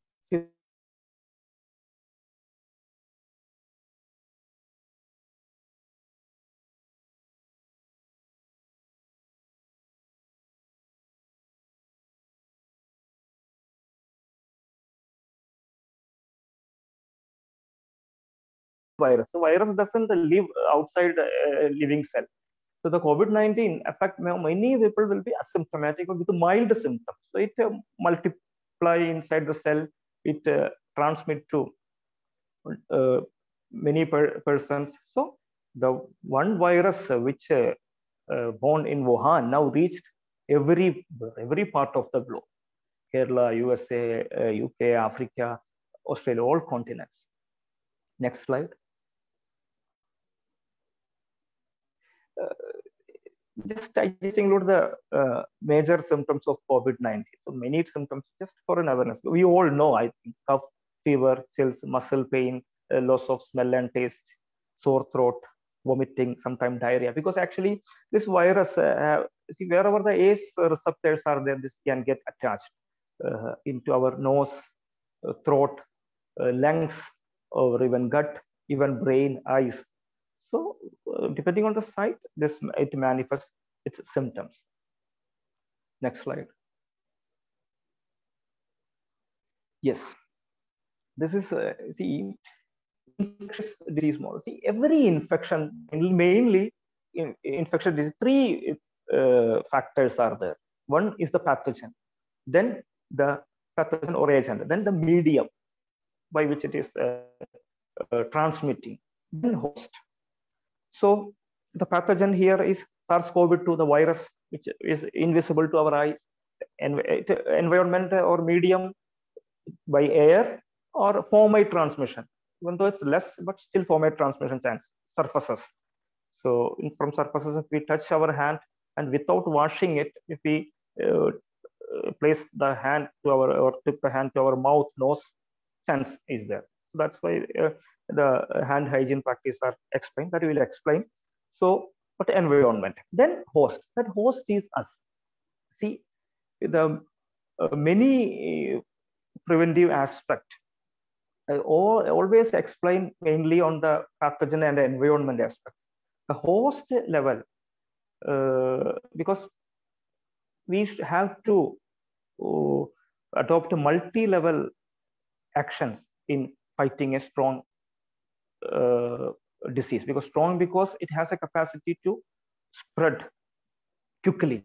virus. So virus doesn't live outside a living cell. So the COVID-19 affect many people will be asymptomatic with mild symptoms. So it uh, multiply inside the cell. It uh, transmit to uh, many per persons. So the one virus which uh, uh, born in Wuhan now reached every every part of the globe. Kerala, USA, UK, uh, Africa, Australia, all continents. Next slide. Just I just include the uh, major symptoms of COVID-19. So many symptoms just for an awareness. We all know, I think, cough, fever, chills, muscle pain, uh, loss of smell and taste, sore throat, vomiting, sometimes diarrhea. Because actually, this virus, uh, see, wherever the ACE receptors are there, this can get attached uh, into our nose, uh, throat, uh, lungs, or even gut, even brain, eyes. So, uh, depending on the site, this it manifests its symptoms. Next slide. Yes, this is uh, see infectious disease model. See, every infection, mainly in infectious disease, three uh, factors are there. One is the pathogen, then the pathogen or agent, then the medium by which it is uh, uh, transmitting, then host. So the pathogen here is SARS-CoV-2, the virus, which is invisible to our eyes, en environment or medium by air or fomite transmission, even though it's less, but still fomite transmission chance, surfaces. So from surfaces, if we touch our hand and without washing it, if we uh, place the hand to our or tip the hand to our mouth, nose, chance is there. So that's why uh, the hand hygiene practice are explained. That we will explain. So, but environment. Then host. That host is us. See, the uh, many preventive aspect I always explain mainly on the pathogen and the environment aspect. The host level, uh, because we have to uh, adopt multi-level actions in fighting a strong uh, disease. Because strong because it has a capacity to spread quickly.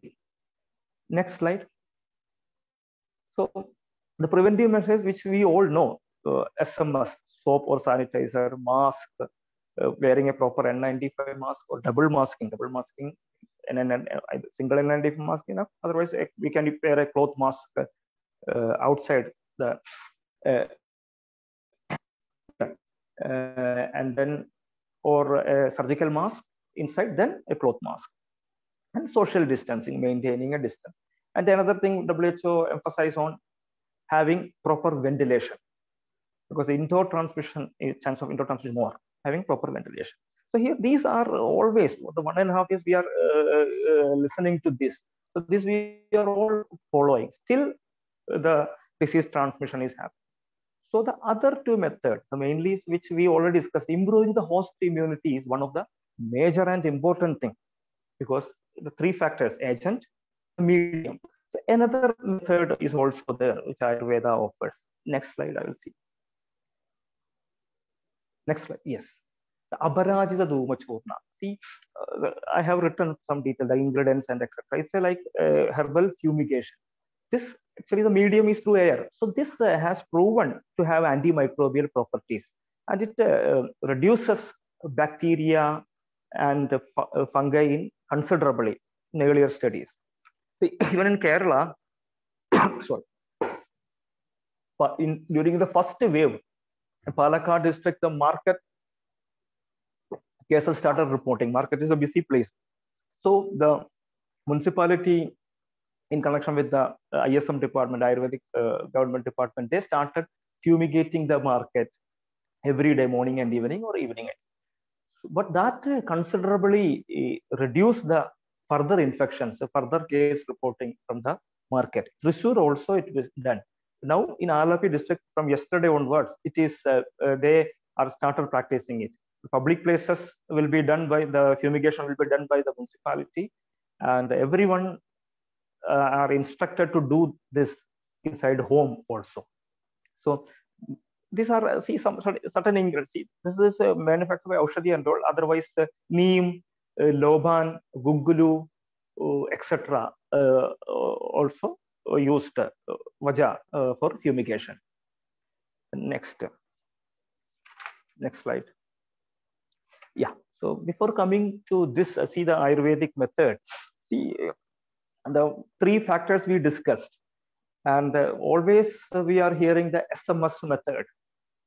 Next slide. So the preventive measures which we all know, uh, SMS, soap or sanitizer, mask, uh, wearing a proper N95 mask or double masking, double masking, and then single N95 mask enough. Otherwise, we can wear a cloth mask uh, outside the uh, uh, and then or a surgical mask inside, then a cloth mask. And social distancing, maintaining a distance. And another thing WHO emphasize on having proper ventilation. Because the indoor transmission chance of indoor transmission more having proper ventilation. So here these are always the one and a half years we are uh, uh, listening to this. So this we are all following. Still the disease transmission is happening so the other two methods the mainly which we already discussed improving the host immunity is one of the major and important thing because the three factors agent medium so another method is also there, which Ayurveda offers. Next slide, I will see. Next slide, yes. The Aparajita Dhuma Churna. See, uh, I have written some detail, the ingredients and etc. It's a like uh, herbal fumigation. This actually the medium is through air. So this uh, has proven to have antimicrobial properties and it uh, reduces bacteria and uh, fungi in considerably in earlier studies even in Kerala, sorry, but in during the first wave, Palakkad district, the market cases started reporting. Market is a busy place. So the municipality, in connection with the uh, ISM department, Ayurvedic uh, government department, they started fumigating the market every day, morning and evening, or evening. But that considerably uh, reduced the further infections, further case reporting from the market. Thrissur also it was done. Now in Alleppey district from yesterday onwards, it is uh, uh, they are started practicing it. Public places will be done by the fumigation will be done by the municipality, and everyone are instructed to do this inside home also. So these are see some certain ingredients. See, this is uh, manufactured by Aushadhi and all. Otherwise, uh, neem, uh, Loban, Guggulu, uh, etc. Uh, also used Vacha for fumigation. Next. Next slide. Yeah. So before coming to this, see the Ayurvedic method. See the three factors we discussed, and always we are hearing the SMS method.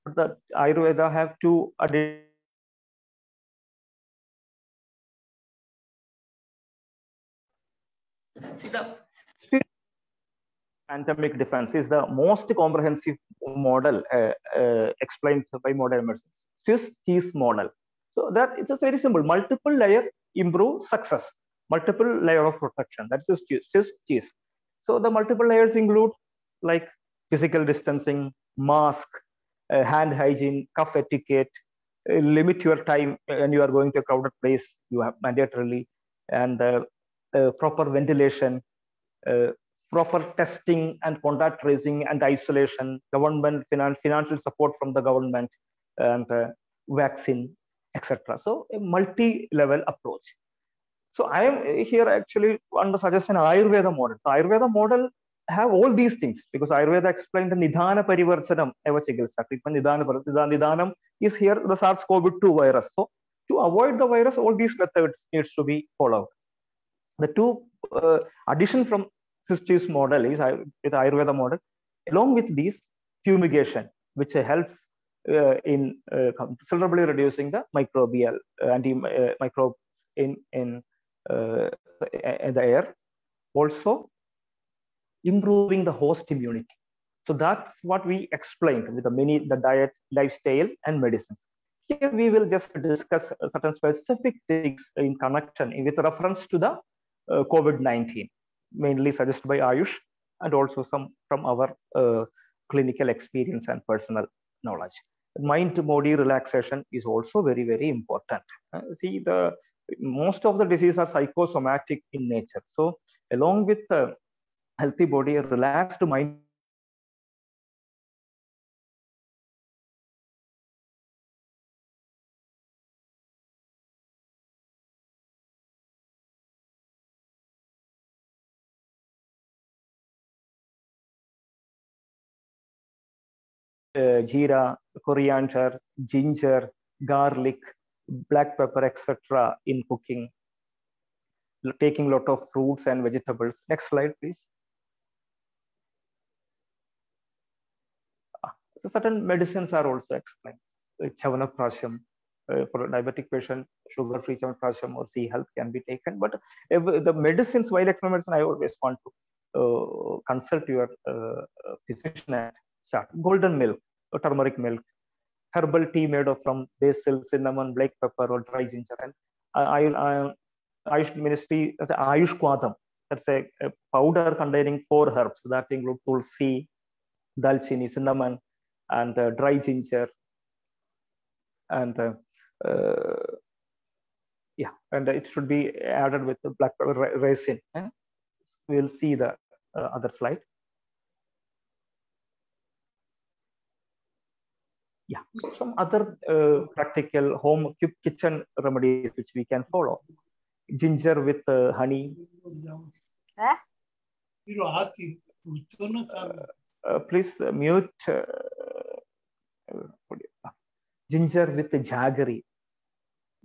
But the Ayurveda have two additional See pandemic defense is the most comprehensive model uh, uh, explained by modern medicine. Swiss cheese model. So that it's just very simple. Multiple layer improve success. Multiple layer of protection. That's just Swiss cheese. So the multiple layers include like physical distancing, mask, uh, hand hygiene, cough etiquette, uh, limit your time when you are going to a crowded place, you have mandatorily, and uh, uh proper ventilation, uh, proper testing and contact tracing and isolation, government finan financial support from the government, and uh, vaccine, etc. So a multi-level approach. So I am here actually under suggestion Ayurveda model. So Ayurveda model have all these things because Ayurveda explained the Nidana Parivarjanam eva Nidhanam is here the SARS-CoV-2 virus. So to avoid the virus, all these methods needs to be followed. The two uh, addition from Swiss model is with Ayurveda model. Along with these, fumigation, which helps uh, in uh, considerably reducing the microbial uh, uh, microbes in uh, in the air. Also, improving the host immunity. So that's what we explained with the many the diet, lifestyle, and medicines. Here we will just discuss certain specific things in connection with reference to the uh, COVID-19, mainly suggested by Ayush and also some from our uh, clinical experience and personal knowledge. Mind body relaxation is also very, very important. Uh, see, the most of the diseases are psychosomatic in nature. So along with uh, healthy body, a relaxed mind uh, jeera, coriander, ginger, garlic, black pepper, etc. in cooking. Taking lot of fruits and vegetables. Next slide, please. So certain medicines are also explained. Like Chyavanprash uh, for a diabetic patient, sugar-free Chyavanprash or C health can be taken. But the medicines, while explaining I always want to uh, consult your uh, physician and start. Golden milk, turmeric milk, herbal tea made of from basil, cinnamon, black pepper, or dry ginger. And I, I, Ayush Ministry, the Ayush Kwadam, that's a, a, powder containing four herbs that include tulsi, dalchini, cinnamon, and uh, dry ginger and uh, uh, yeah and it should be added with black pepper resin eh? we'll see the other slide yeah some other uh, practical home kitchen remedies which we can follow ginger with uh, honey eh? uh, please mute ginger with jaggery.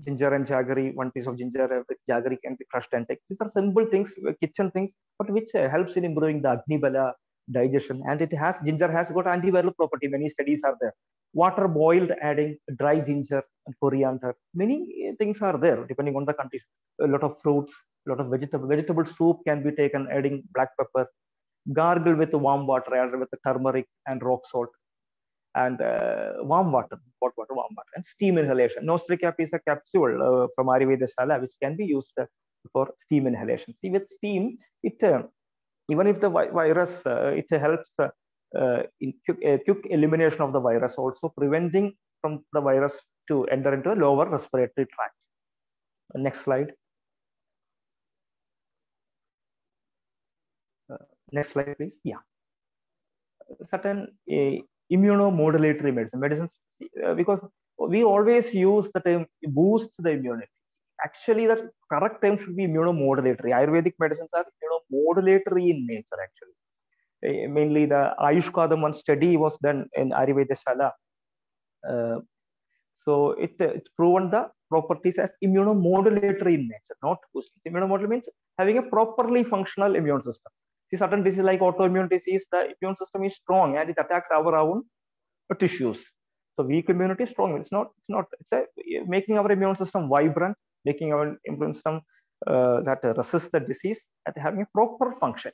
Ginger and jaggery, one piece of ginger with jaggery can be crushed and take. These are simple things, kitchen things, but which helps in improving the Agni Bala digestion. And it has, ginger has got antiviral property. Many studies are there. Water boiled, adding dry ginger and coriander. Many things are there depending on the condition. A lot of fruits, a lot of vegetable. Vegetable soup can be taken, adding black pepper. Gargle with warm water, added with turmeric and rock salt and uh, warm water, hot water, warm water, and steam inhalation. Nostricap is a capsule uh, from Arya Vaidya Sala, which can be used uh, for steam inhalation. See, with steam, it uh, even if the vi virus, uh, it helps uh, in quick, quick, elimination of the virus, also preventing from the virus to enter into a lower respiratory tract. Next slide. next slide, please. Yeah certain uh, immunomodulatory medicine, medicines, uh, because we always use the term boost the immunity. Actually, the correct term should be immunomodulatory. Ayurvedic medicines are immunomodulatory in nature, actually. Uh, mainly the Ayush Kadam one study was done in Arya Vaidya Sala. Uh, so it, it's proven the properties as immunomodulatory in nature, not boosting. Immunomodulatory means having a properly functional immune system. See, certain diseases like autoimmune disease, the immune system is strong and it attacks our own tissues. So weak immunity is strong. It's not. It's not. It's a, making our immune system vibrant, making our immune system uh, that resists the disease, and having a proper function.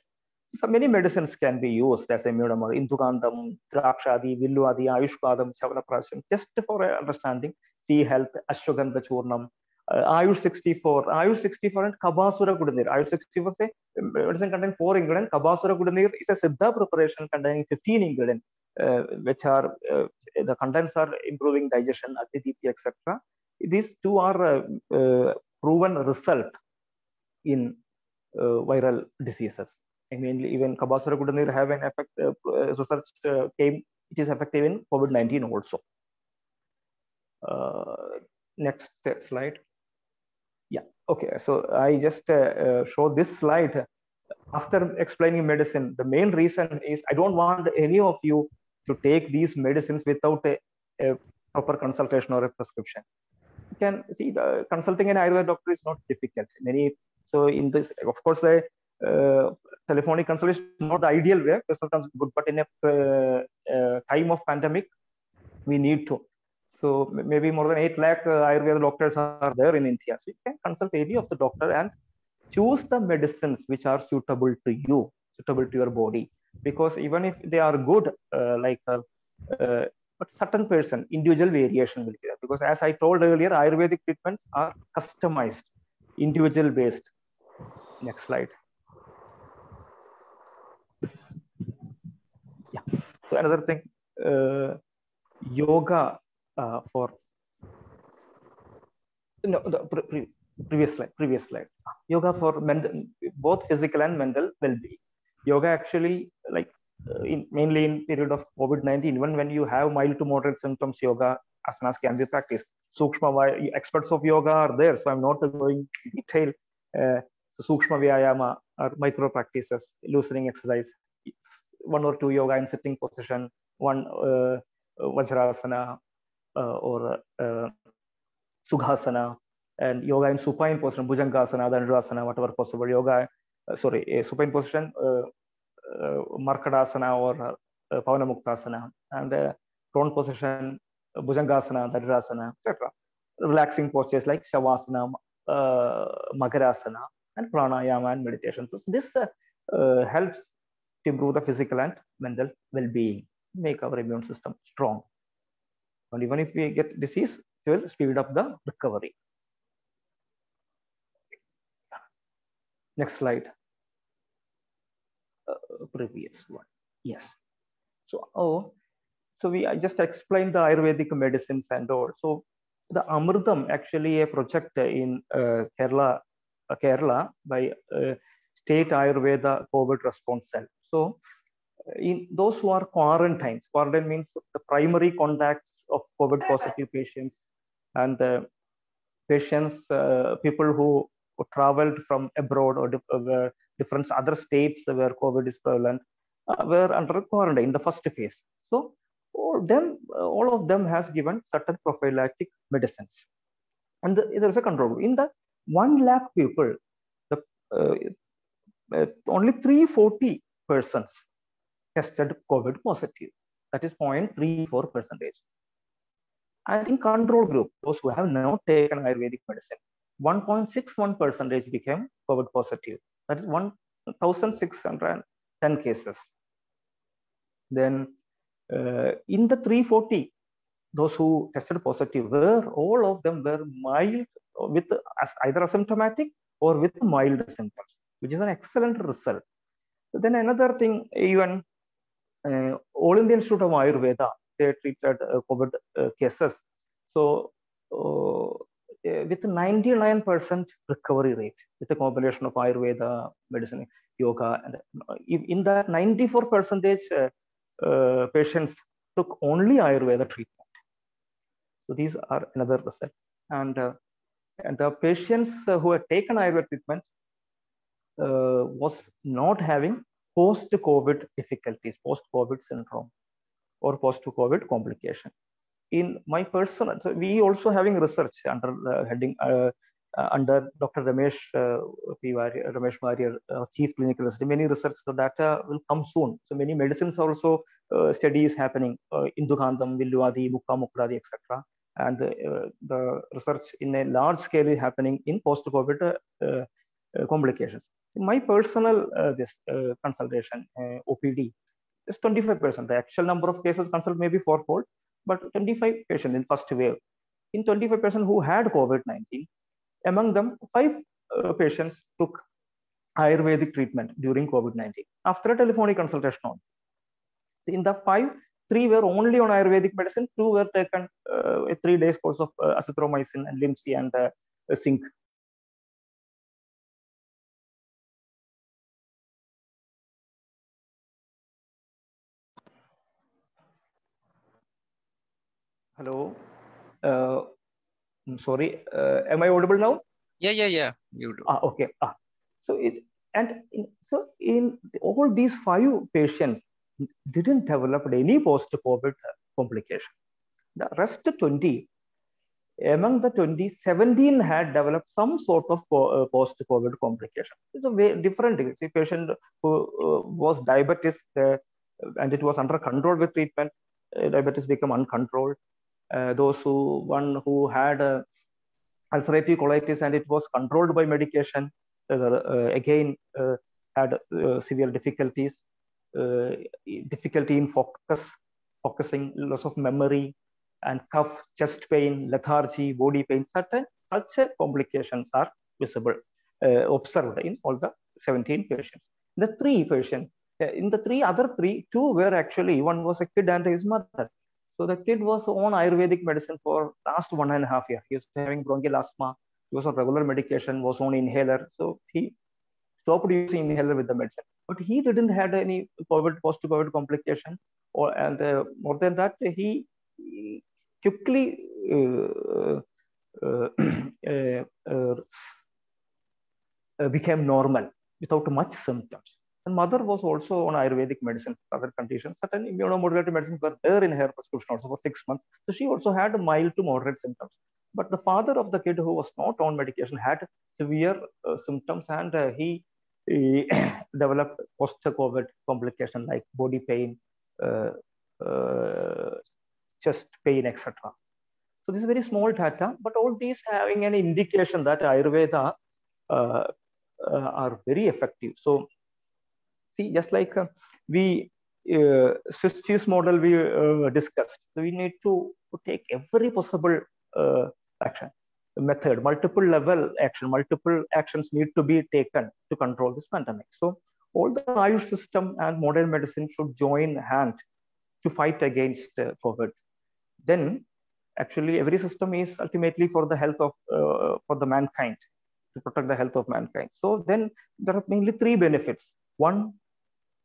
So many medicines can be used as immunomodulator, Indukantham, Drakshadi, Vilwadi, Ayushkadam, Chavanaprasam, just for understanding, sea health, Ashwagandha Churnam, uh, Ayush 64, Ayush 64 and Kabasura Kudineer. Ayush 64 say medicine contain four ingredients. Kabasura Kudineer is a Siddha preparation containing 15 ingredients, uh, which are uh, the contents are improving digestion, acidity, etc. These two are uh, proven result in viral diseases. I mean, even Kabasura Kudineer have an effect, uh, research uh, uh, came, it is effective in COVID-19 also. next slide. Yeah, okay. So I just uh, show this slide. After explaining medicine, the main reason is I don't want any of you to take these medicines without a, a proper consultation or a prescription. You can see the consulting an Ayurveda doctor is not difficult. Many so in this, of course, the telephonic consultation is not the ideal way. But in a uh, uh, time of pandemic, we need to. So maybe more than 8 lakh uh, Ayurveda doctors are there in India. So you can consult any of the doctor and choose the medicines which are suitable to you, suitable to your body. Because even if they are good, like but certain person, individual variation will be there. Because as I told earlier, Ayurvedic treatments are customized, individual based. Next slide. Yeah. So another thing, uh, yoga uh, for no the pre previous slide previous slide. Yoga for mental both physical and mental well-being. Yoga actually like uh, in, mainly in period of covid-19 even when you have mild to moderate symptoms yoga asanas can be practiced. Sukshma experts of yoga are there so i'm not going detail uh, so sukshma vyayama or micro practices loosening exercise one or two yoga in sitting position one uh, vajrasana uh, or uh, Sukhasana and yoga in supine position, Bhujangasana, Dhanurasana, whatever possible yoga, uh, sorry, supine position, Markadasana or uh, Pavanamuktasana, and prone position, Bhujangasana, Dhanurasana, etc. Relaxing postures like Shavasana, Makarasana, and pranayama and meditation. So this uh, helps to improve the physical and mental well-being, make our immune system strong. And even if we get disease, it will speed up the recovery. Next slide. Uh, previous one. Yes. So, oh, so we I just explained the Ayurvedic medicines and all. So the Amritam actually a project in uh, Kerala, uh, Kerala by uh, State Ayurveda COVID Response Cell. So in those who are quarantined, quarantine means the primary contacts of COVID positive patients and uh, patients, uh, people who, traveled from abroad or uh, different other states where COVID is prevalent uh, were under quarantine in the first phase. So all them, all of them has given certain prophylactic medicines, and the, there is a control. In the one lakh people, the uh, uh, only 340 persons tested COVID positive. That is 0.34 percentage. And in control group, those who have not taken Ayurvedic medicine, 1.61 percentage became COVID positive. That is 1,610 cases. Then uh, in the 340, those who tested positive were all of them were mild with either asymptomatic or with mild symptoms, which is an excellent result. Then another thing, even uh, All Indian Institute of Ayurveda, they treated uh, COVID uh, cases. So with 99% recovery rate with a combination of Ayurveda, medicine, yoga, and in that 94 percentage uh, patients took only Ayurveda treatment. So these are another result. And, uh, and the patients who had taken Ayurveda treatment uh, was not having post-COVID difficulties, post-COVID syndrome or post-COVID complication. In my personal, so we also having research under uh, heading uh, uh, under Dr. Ramesh uh, P. Ramesh Warrier, uh, Chief Clinical Research. Many research so data will come soon. So many medicines also uh, studies happening. Uh, Indukantham, Vilwadi, Mukka Mukradi, etc. And the research in a large scale is happening in post-COVID complications. My personal uh, this uh, consultation uh, OPD, is 25%. The actual number of cases consult may be fourfold, but 25 patients in first wave. In 25% who had COVID-19, among them, five uh, patients took Ayurvedic treatment during COVID-19 after a telephonic consultation. On. In the five, three were only on Ayurvedic medicine, two were taken uh, a three days course of uh, azithromycin and Limcee and zinc. Hello. Uh, I'm sorry. Uh, am I audible now? Yeah, yeah, yeah. You do. Ah, okay. Ah. So it and in, so in all these five patients didn't develop any post-COVID complication. The rest 20, among the 20, 17 had developed some sort of uh, post-COVID complication. It's a very different. See, patient who uh, was diabetes uh, and it was under control with treatment, diabetes become uncontrolled. Uh, those who one who had uh, ulcerative colitis and it was controlled by medication, again had severe difficulties uh, difficulty in focus, focusing, loss of memory, and cough, chest pain, lethargy, body pain, certain such complications are visible, uh, observed in all the 17 patients. The three patients, uh, in the three other three, two were actually, one was a kid and his mother. So the kid was on Ayurvedic medicine for last one and a half year. He was having bronchial asthma. He was on regular medication, was on inhaler. So he stopped using inhaler with the medicine but he didn't had any COVID post-COVID complication, or and uh, more than that, he quickly uh, uh, uh, uh became normal without much symptoms. Mother was also on Ayurvedic medicine for other conditions. Certain immunomodulatory medicines were there in her prescription also for six months. So she also had mild to moderate symptoms. But the father of the kid who was not on medication had severe uh, symptoms and he developed post-COVID complication like body pain, uh, uh, chest pain, etc. So this is very small data, but all these having an indication that Ayurveda uh, uh are very effective. So see, just like uh, we uh, Swiss model we uh, discussed, so we need to, take every possible action method, multiple level action, multiple actions need to be taken to control this pandemic. So all the Ayush system and modern medicine should join hand to fight against uh, COVID. Then actually every system is ultimately for the health of, uh, for the mankind, to protect the health of mankind. So then there are mainly three benefits. One, uh,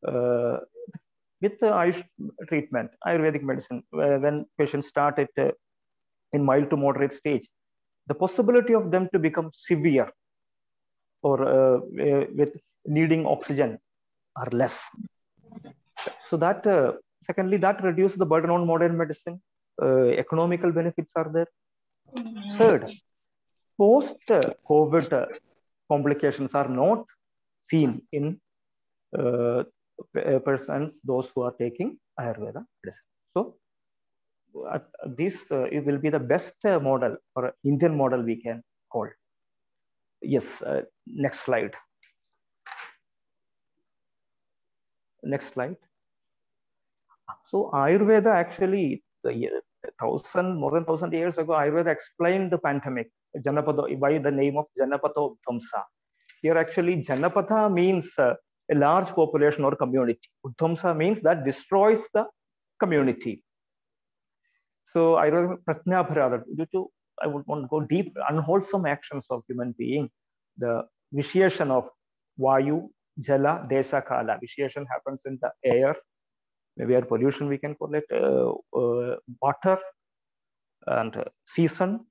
with the Ayush treatment, Ayurvedic medicine, when patients start it uh, in mild to moderate stage, the possibility of them to become severe or uh, uh, with needing oxygen are less. So that, uh, secondly, that reduces the burden on modern medicine. Uh, economical benefits are there. Third, post-COVID uh, complications are not seen in uh, persons, those who are taking Ayurveda medicine. So uh, this uh, it will be the best uh, model or Indian model we can call. Yes, uh, next slide. Next slide. So Ayurveda actually, thousand more than thousand years ago, Ayurveda explained the pandemic. Janapada by the name of Janapada Udhamsa. Here actually Janapada means uh, a large population or community. Udhamsa means that destroys the community. So I wrote Prajnaparadha due to I would want to go deep, unwholesome actions of human being, the vitiation of Vayu, Jala, Desha, Kala. Vitiation happens in the air, maybe air pollution we can call it, uh, uh, water, and uh, season,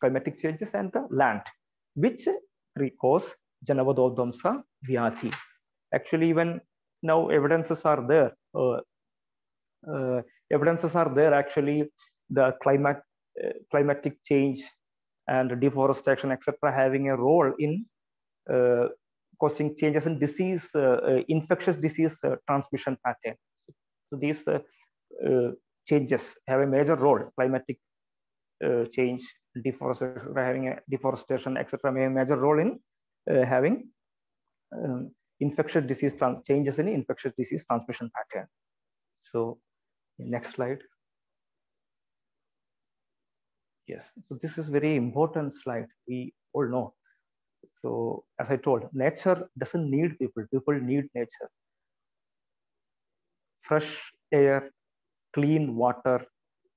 climatic changes, and the land, which cause Janavadodhamsa Vyadhi. Actually, even now evidences are there. Uh, uh, evidences are there actually the climate, uh, climatic change and deforestation, etc., having a role in uh, causing changes in disease, infectious disease transmission pattern. So these changes have a major role. Climatic change, deforestation, having a deforestation, etc., may a major role in uh, having um, infectious disease changes in infectious disease transmission pattern. So next slide. Yes, so this is very important slide. We all know. So as I told, nature doesn't need people. People need nature. Fresh air, clean water,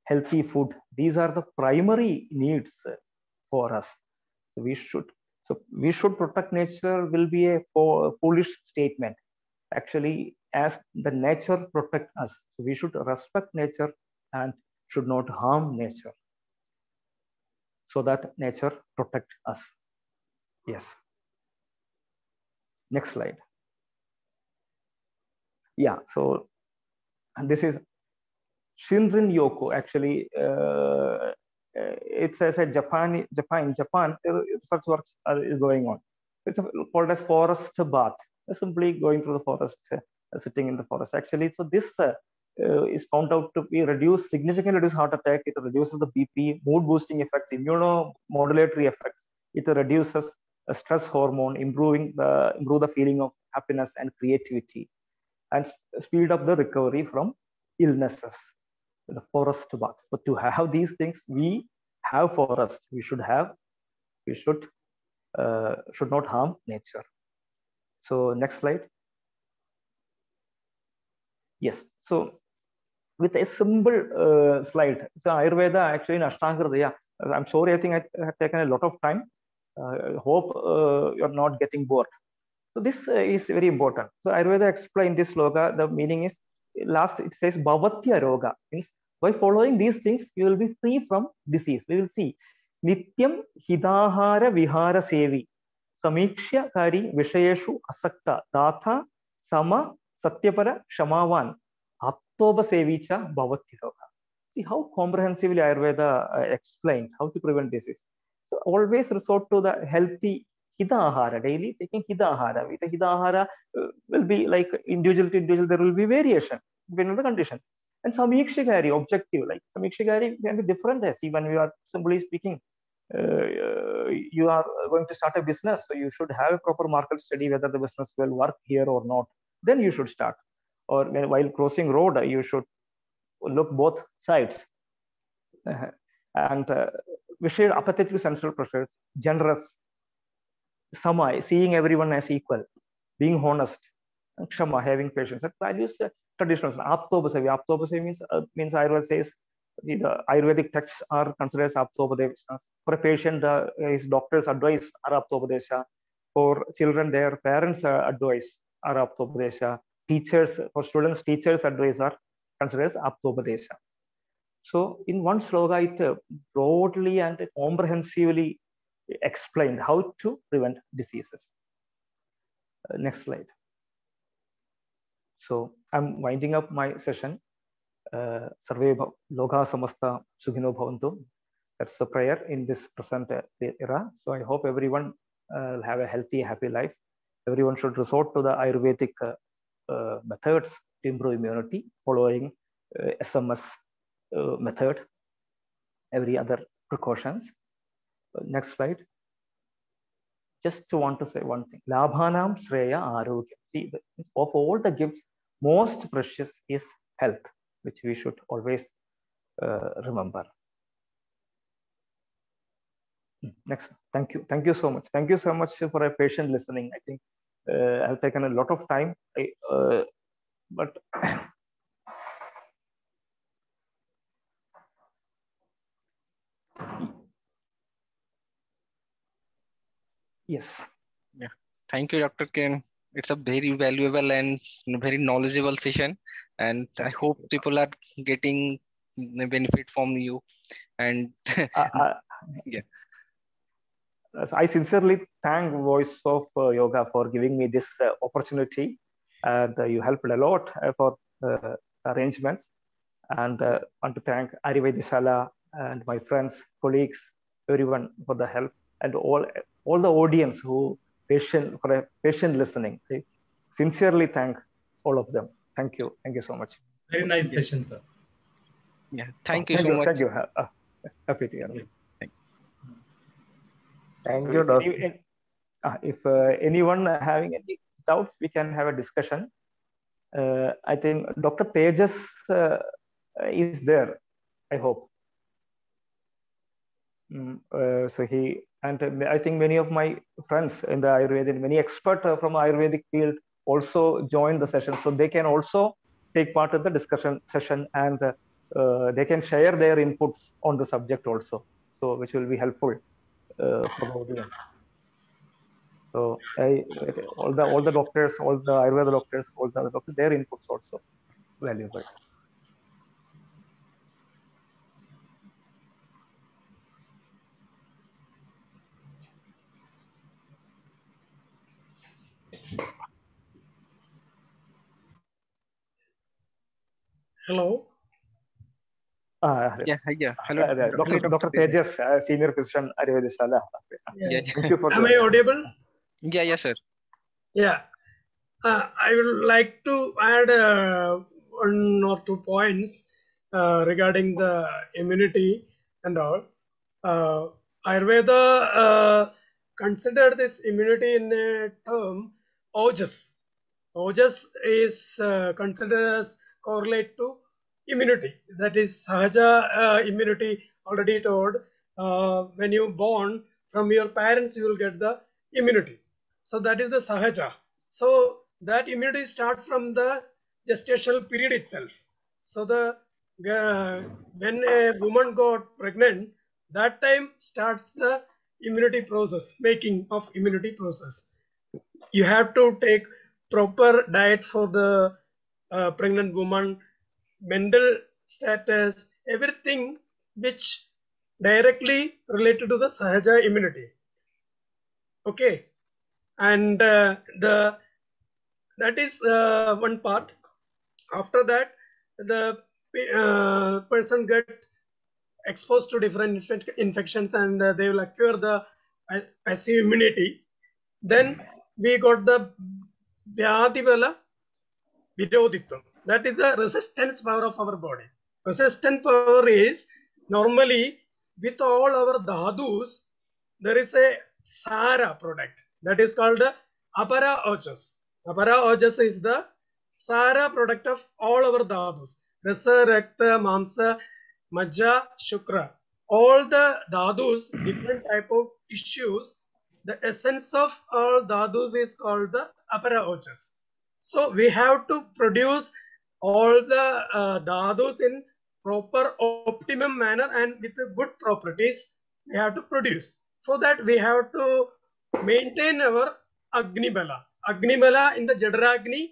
healthy food. These are the primary needs for us. So we should so we should protect nature will be a foolish statement. Actually, as the nature protect us, so we should respect nature and should not harm nature so that nature protect us. Yes. Next slide. Yeah, so this is Shinrin Yoku. Actually, uh, it says a Japan, Japan, Japan, such works are, is going on. It's called as forest bath. Simply going through the forest, uh, sitting in the forest. Actually, so this uh, uh, is found out to be reduced, significantly reduce heart attack. It reduces the BP, mood boosting effects, immunomodulatory effects. It reduces stress hormone, improving the improve the feeling of happiness and creativity, and speed up the recovery from illnesses. The forest bath. But to have these things, we have forest. We should have. We should uh, should not harm nature. So next slide. Yes. So with a simple uh, slide. So Ayurveda actually in Ashtanga. I'm sorry, I think I have taken a lot of time. Uh, hope uh, you're not getting bored. So this uh, is very important. So Ayurveda explained this sloga. The meaning is last it says Bhavatya Roga means by following these things you will be free from disease. We will see Nityam Hitahara Vihara Sevi Samikshya Kari Vishayeshu Asakta Datha Sama Satyapara Shamavan Aptoba Sevicha Bhavatya Roga. See how comprehensively Ayurveda uh, explained how to prevent disease. So always resort to the healthy hidahara, daily taking hidahara. With hidahara uh, will be like individual to individual, there will be variation depending on the condition. And samikshikari, objective, like samikshikari can be different. See, when we are simply speaking, uh, you are going to start a business, so you should have a proper market study whether the business will work here or not. Then you should start. Or when, while crossing road, you should look both sides. Uh, and uh, we share apathetic central pressures, generous, sama, seeing everyone as equal, being honest, kshama, having patience. That values the traditional. Aptopasevi. Aptopasevi means, uh, means Ayurveda says see, the Ayurvedic texts are considered as Aptopadesha. For a patient, uh, his doctor's advice are Aptopadesha. For children, their parents' uh, advice are Aptopadesha. Teachers, for students, teachers' advice are considered as Aptopadesha. So in one sloga, it uh, broadly and comprehensively explained how to prevent diseases. Uh, next slide. So I'm winding up my session. Uh, Sarve Loka Samasta Sukhino Bhavantu. That's the prayer in this present era. So I hope everyone uh, will have a healthy, happy life. Everyone should resort to the Ayurvedic uh, methods to improve immunity, following SMS method, every other precautions. Next slide just to want to say one thing. Labhanam Sreya Arogya. See, of all the gifts, most precious is health, which we should always uh, remember. Next, thank you. Thank you so much. Thank you so much for a patient listening. I think uh, I've taken a lot of time, I, uh, but yes. Yeah. Thank you dr Kiran. It's a very valuable and very knowledgeable session and i hope people are getting benefit from you. And uh, uh, yeah. I sincerely thank Voice of uh, Yoga for giving me this uh, opportunity. And uh, you helped a lot uh, for arrangements. And I want to thank Arya Vaidya Sala and my friends, colleagues, everyone for the help and all all the audience who patient for a patient listening. I sincerely thank all of them. Thank you. Thank you so much. Very nice session, sir. Yeah. Thank you thank so you, much. Thank you. Uh, happy to hear. Yeah. Thank you, doctor. Uh, if uh, anyone having any doubts, we can have a discussion. Uh, I think Dr. Pages uh, is there. I hope. Mm, uh, so he and I think many of my friends in the Ayurvedic, many expert uh, from Ayurvedic field also join the session, so they can also take part in the discussion session and uh, they can share their inputs on the subject also, so which will be helpful uh, for the audience. So I, all the all the doctors, all the Ayurveda doctors, all the other doctors, their inputs also valuable. Hello. Ah, Yeah, yeah. Hello, uh, Dr. Dr. Tejas, uh, senior physician, Arya Vaidya Sala. Yeah. Yeah, Thank you for Am I the, audible? yeah, yeah, sir. Yeah. Uh, I would like to add uh, one or two points uh, regarding the immunity and all. Uh, Ayurveda uh, consider this immunity in a term ojas. Ojas is uh, considered as correlate to immunity. That is sahaja uh, immunity already told. Uh, when you born from your parents, you will get the immunity. So that is the sahaja. So that immunity start from the gestational period itself. So the uh, when a woman got pregnant, that time starts the immunity process, making of immunity process. You have to take proper diet for the pregnant woman, mental status, everything which directly related to the sahaja immunity. Okay, and uh, the that is uh, one part. After that, the uh, person get exposed to different inf- infections and uh, they will acquire the passive immunity. Then we got the Vyadhibala Virodhitvam. That is the resistance power of our body. Resistance power is normally with all our dhatus, there is a Sara product that is called Apara Ojas. Apara Ojas is the Sara product of all our dhatus. Rasa, Rakta, Mamsa, Majja, Shukra. All the dhatus, different type of issues, the essence of all dhatus is called the Apara Ojas. So we have to produce all the uh, in proper optimum manner and with good properties we have to produce. For that we have to maintain our Agni Bala. Agni Bala in the Jatharagni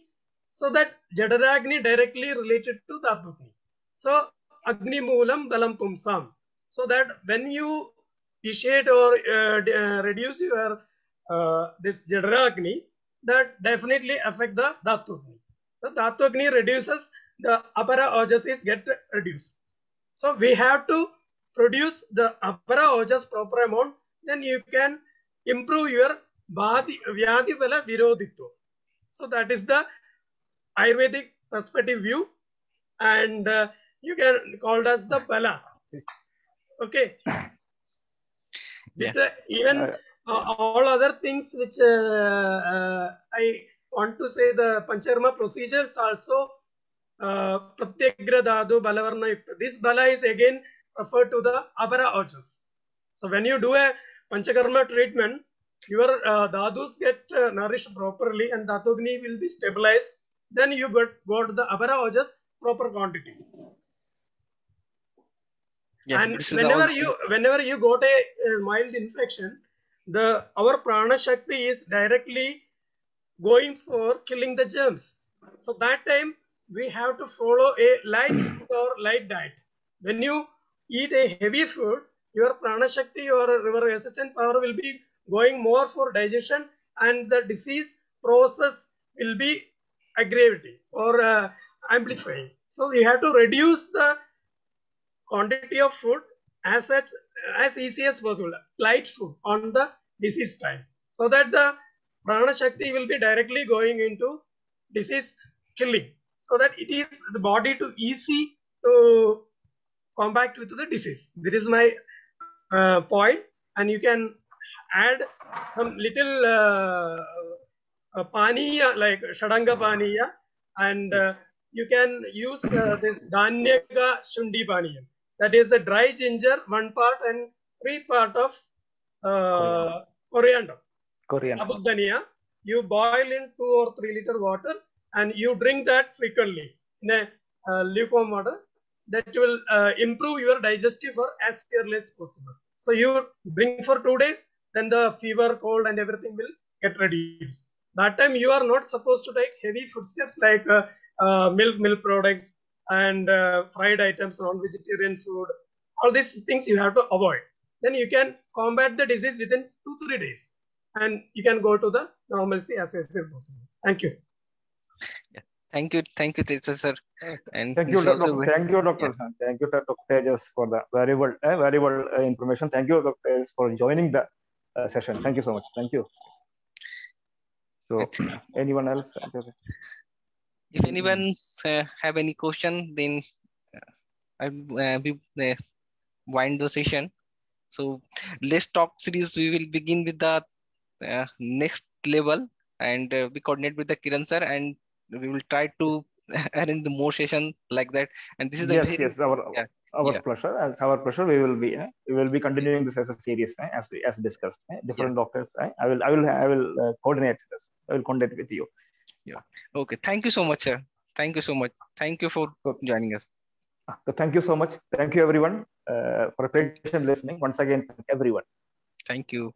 so that Jatharagni directly related to the Agni. So Agni Moolam Balam Pumsam. So that when you vitiate or uh, uh, reduce your uh, this Jatharagni, that definitely affect the Dhatugni. The Dhatugni reduces, the Apara Ojas is get reduced. So we have to produce the Apara Ojas proper amount, then you can improve your Bhadi, Vyadhi Bala Virodhitva. So that is the Ayurvedic perspective view and uh, you can called as the Bala. Okay. Uh, even Uh, all other things which uh, uh, I want to say the Panchakarma procedures also uh, Pratyagra Balavarna. This Bala is again referred to the Apara Ojas. So when you do a Panchakarma treatment, your uh, Dhatus get uh, nourished properly and Dhatugni will be stabilized. Then you got, got the Apara Ojas proper quantity Yeah, and this is the whenever you whenever you got a, a mild infection the our prana shakti is directly going for killing the germs. So that time we have to follow a light food or light diet. When you eat a heavy food your prana shakti or your resistant power will be going more for digestion and the disease process will be aggravating or uh, amplifying. So you have to reduce the quantity of food as such as easy as possible. Light food on the disease time. So that the prana shakti will be directly going into disease killing. So that it is the body to easy to combat with the disease. This is my uh, point. And you can add some little uh, uh, paniya like shadanga paniya. And uh, you can use uh, this dhanyaka shunthi paniya that is the dry ginger one part and three part of uh, coriander. Abudania you boil in two or three liter water and you drink that frequently in a uh, lukewarm water that will uh, improve your digestive for as early as possible. So you drink for two days then the fever cold and everything will get reduced. That time you are not supposed to take heavy foodstuffs like uh, uh, milk milk products and uh, fried items non-vegetarian food all these things you have to avoid then you can combat the disease within two three days and you can go to the normalcy as soon as possible thank you Thank you, thank you, Tejas sir. And Thank you, is doc- also very- thank you, Doctor. Thank you, Dr. Tejas, for the valuable, uh, valuable uh, information. Thank you, Dr. Tejas, for joining the uh, session. Thank you so much. Thank you. So, anyone else? If anyone uh, have any question, then uh, I uh, we uh, wind the session. So let's talk series. We will begin with the uh, next level, and uh, we coordinate with the Kiran sir, and we will try to arrange the more session like that. And this is the yes, very, yes, our yeah, our yeah. pleasure. As our pleasure, we will be uh, we will be continuing this as a series uh, as we, as discussed. different doctors. uh, I will I will I will uh, coordinate this. I will coordinate with you. Okay. Thank you so much, sir. Thank you so much. Thank you for joining us. Uh, So thank you so much. Thank you everyone uh, for patient listening. Once again, everyone. Thank you.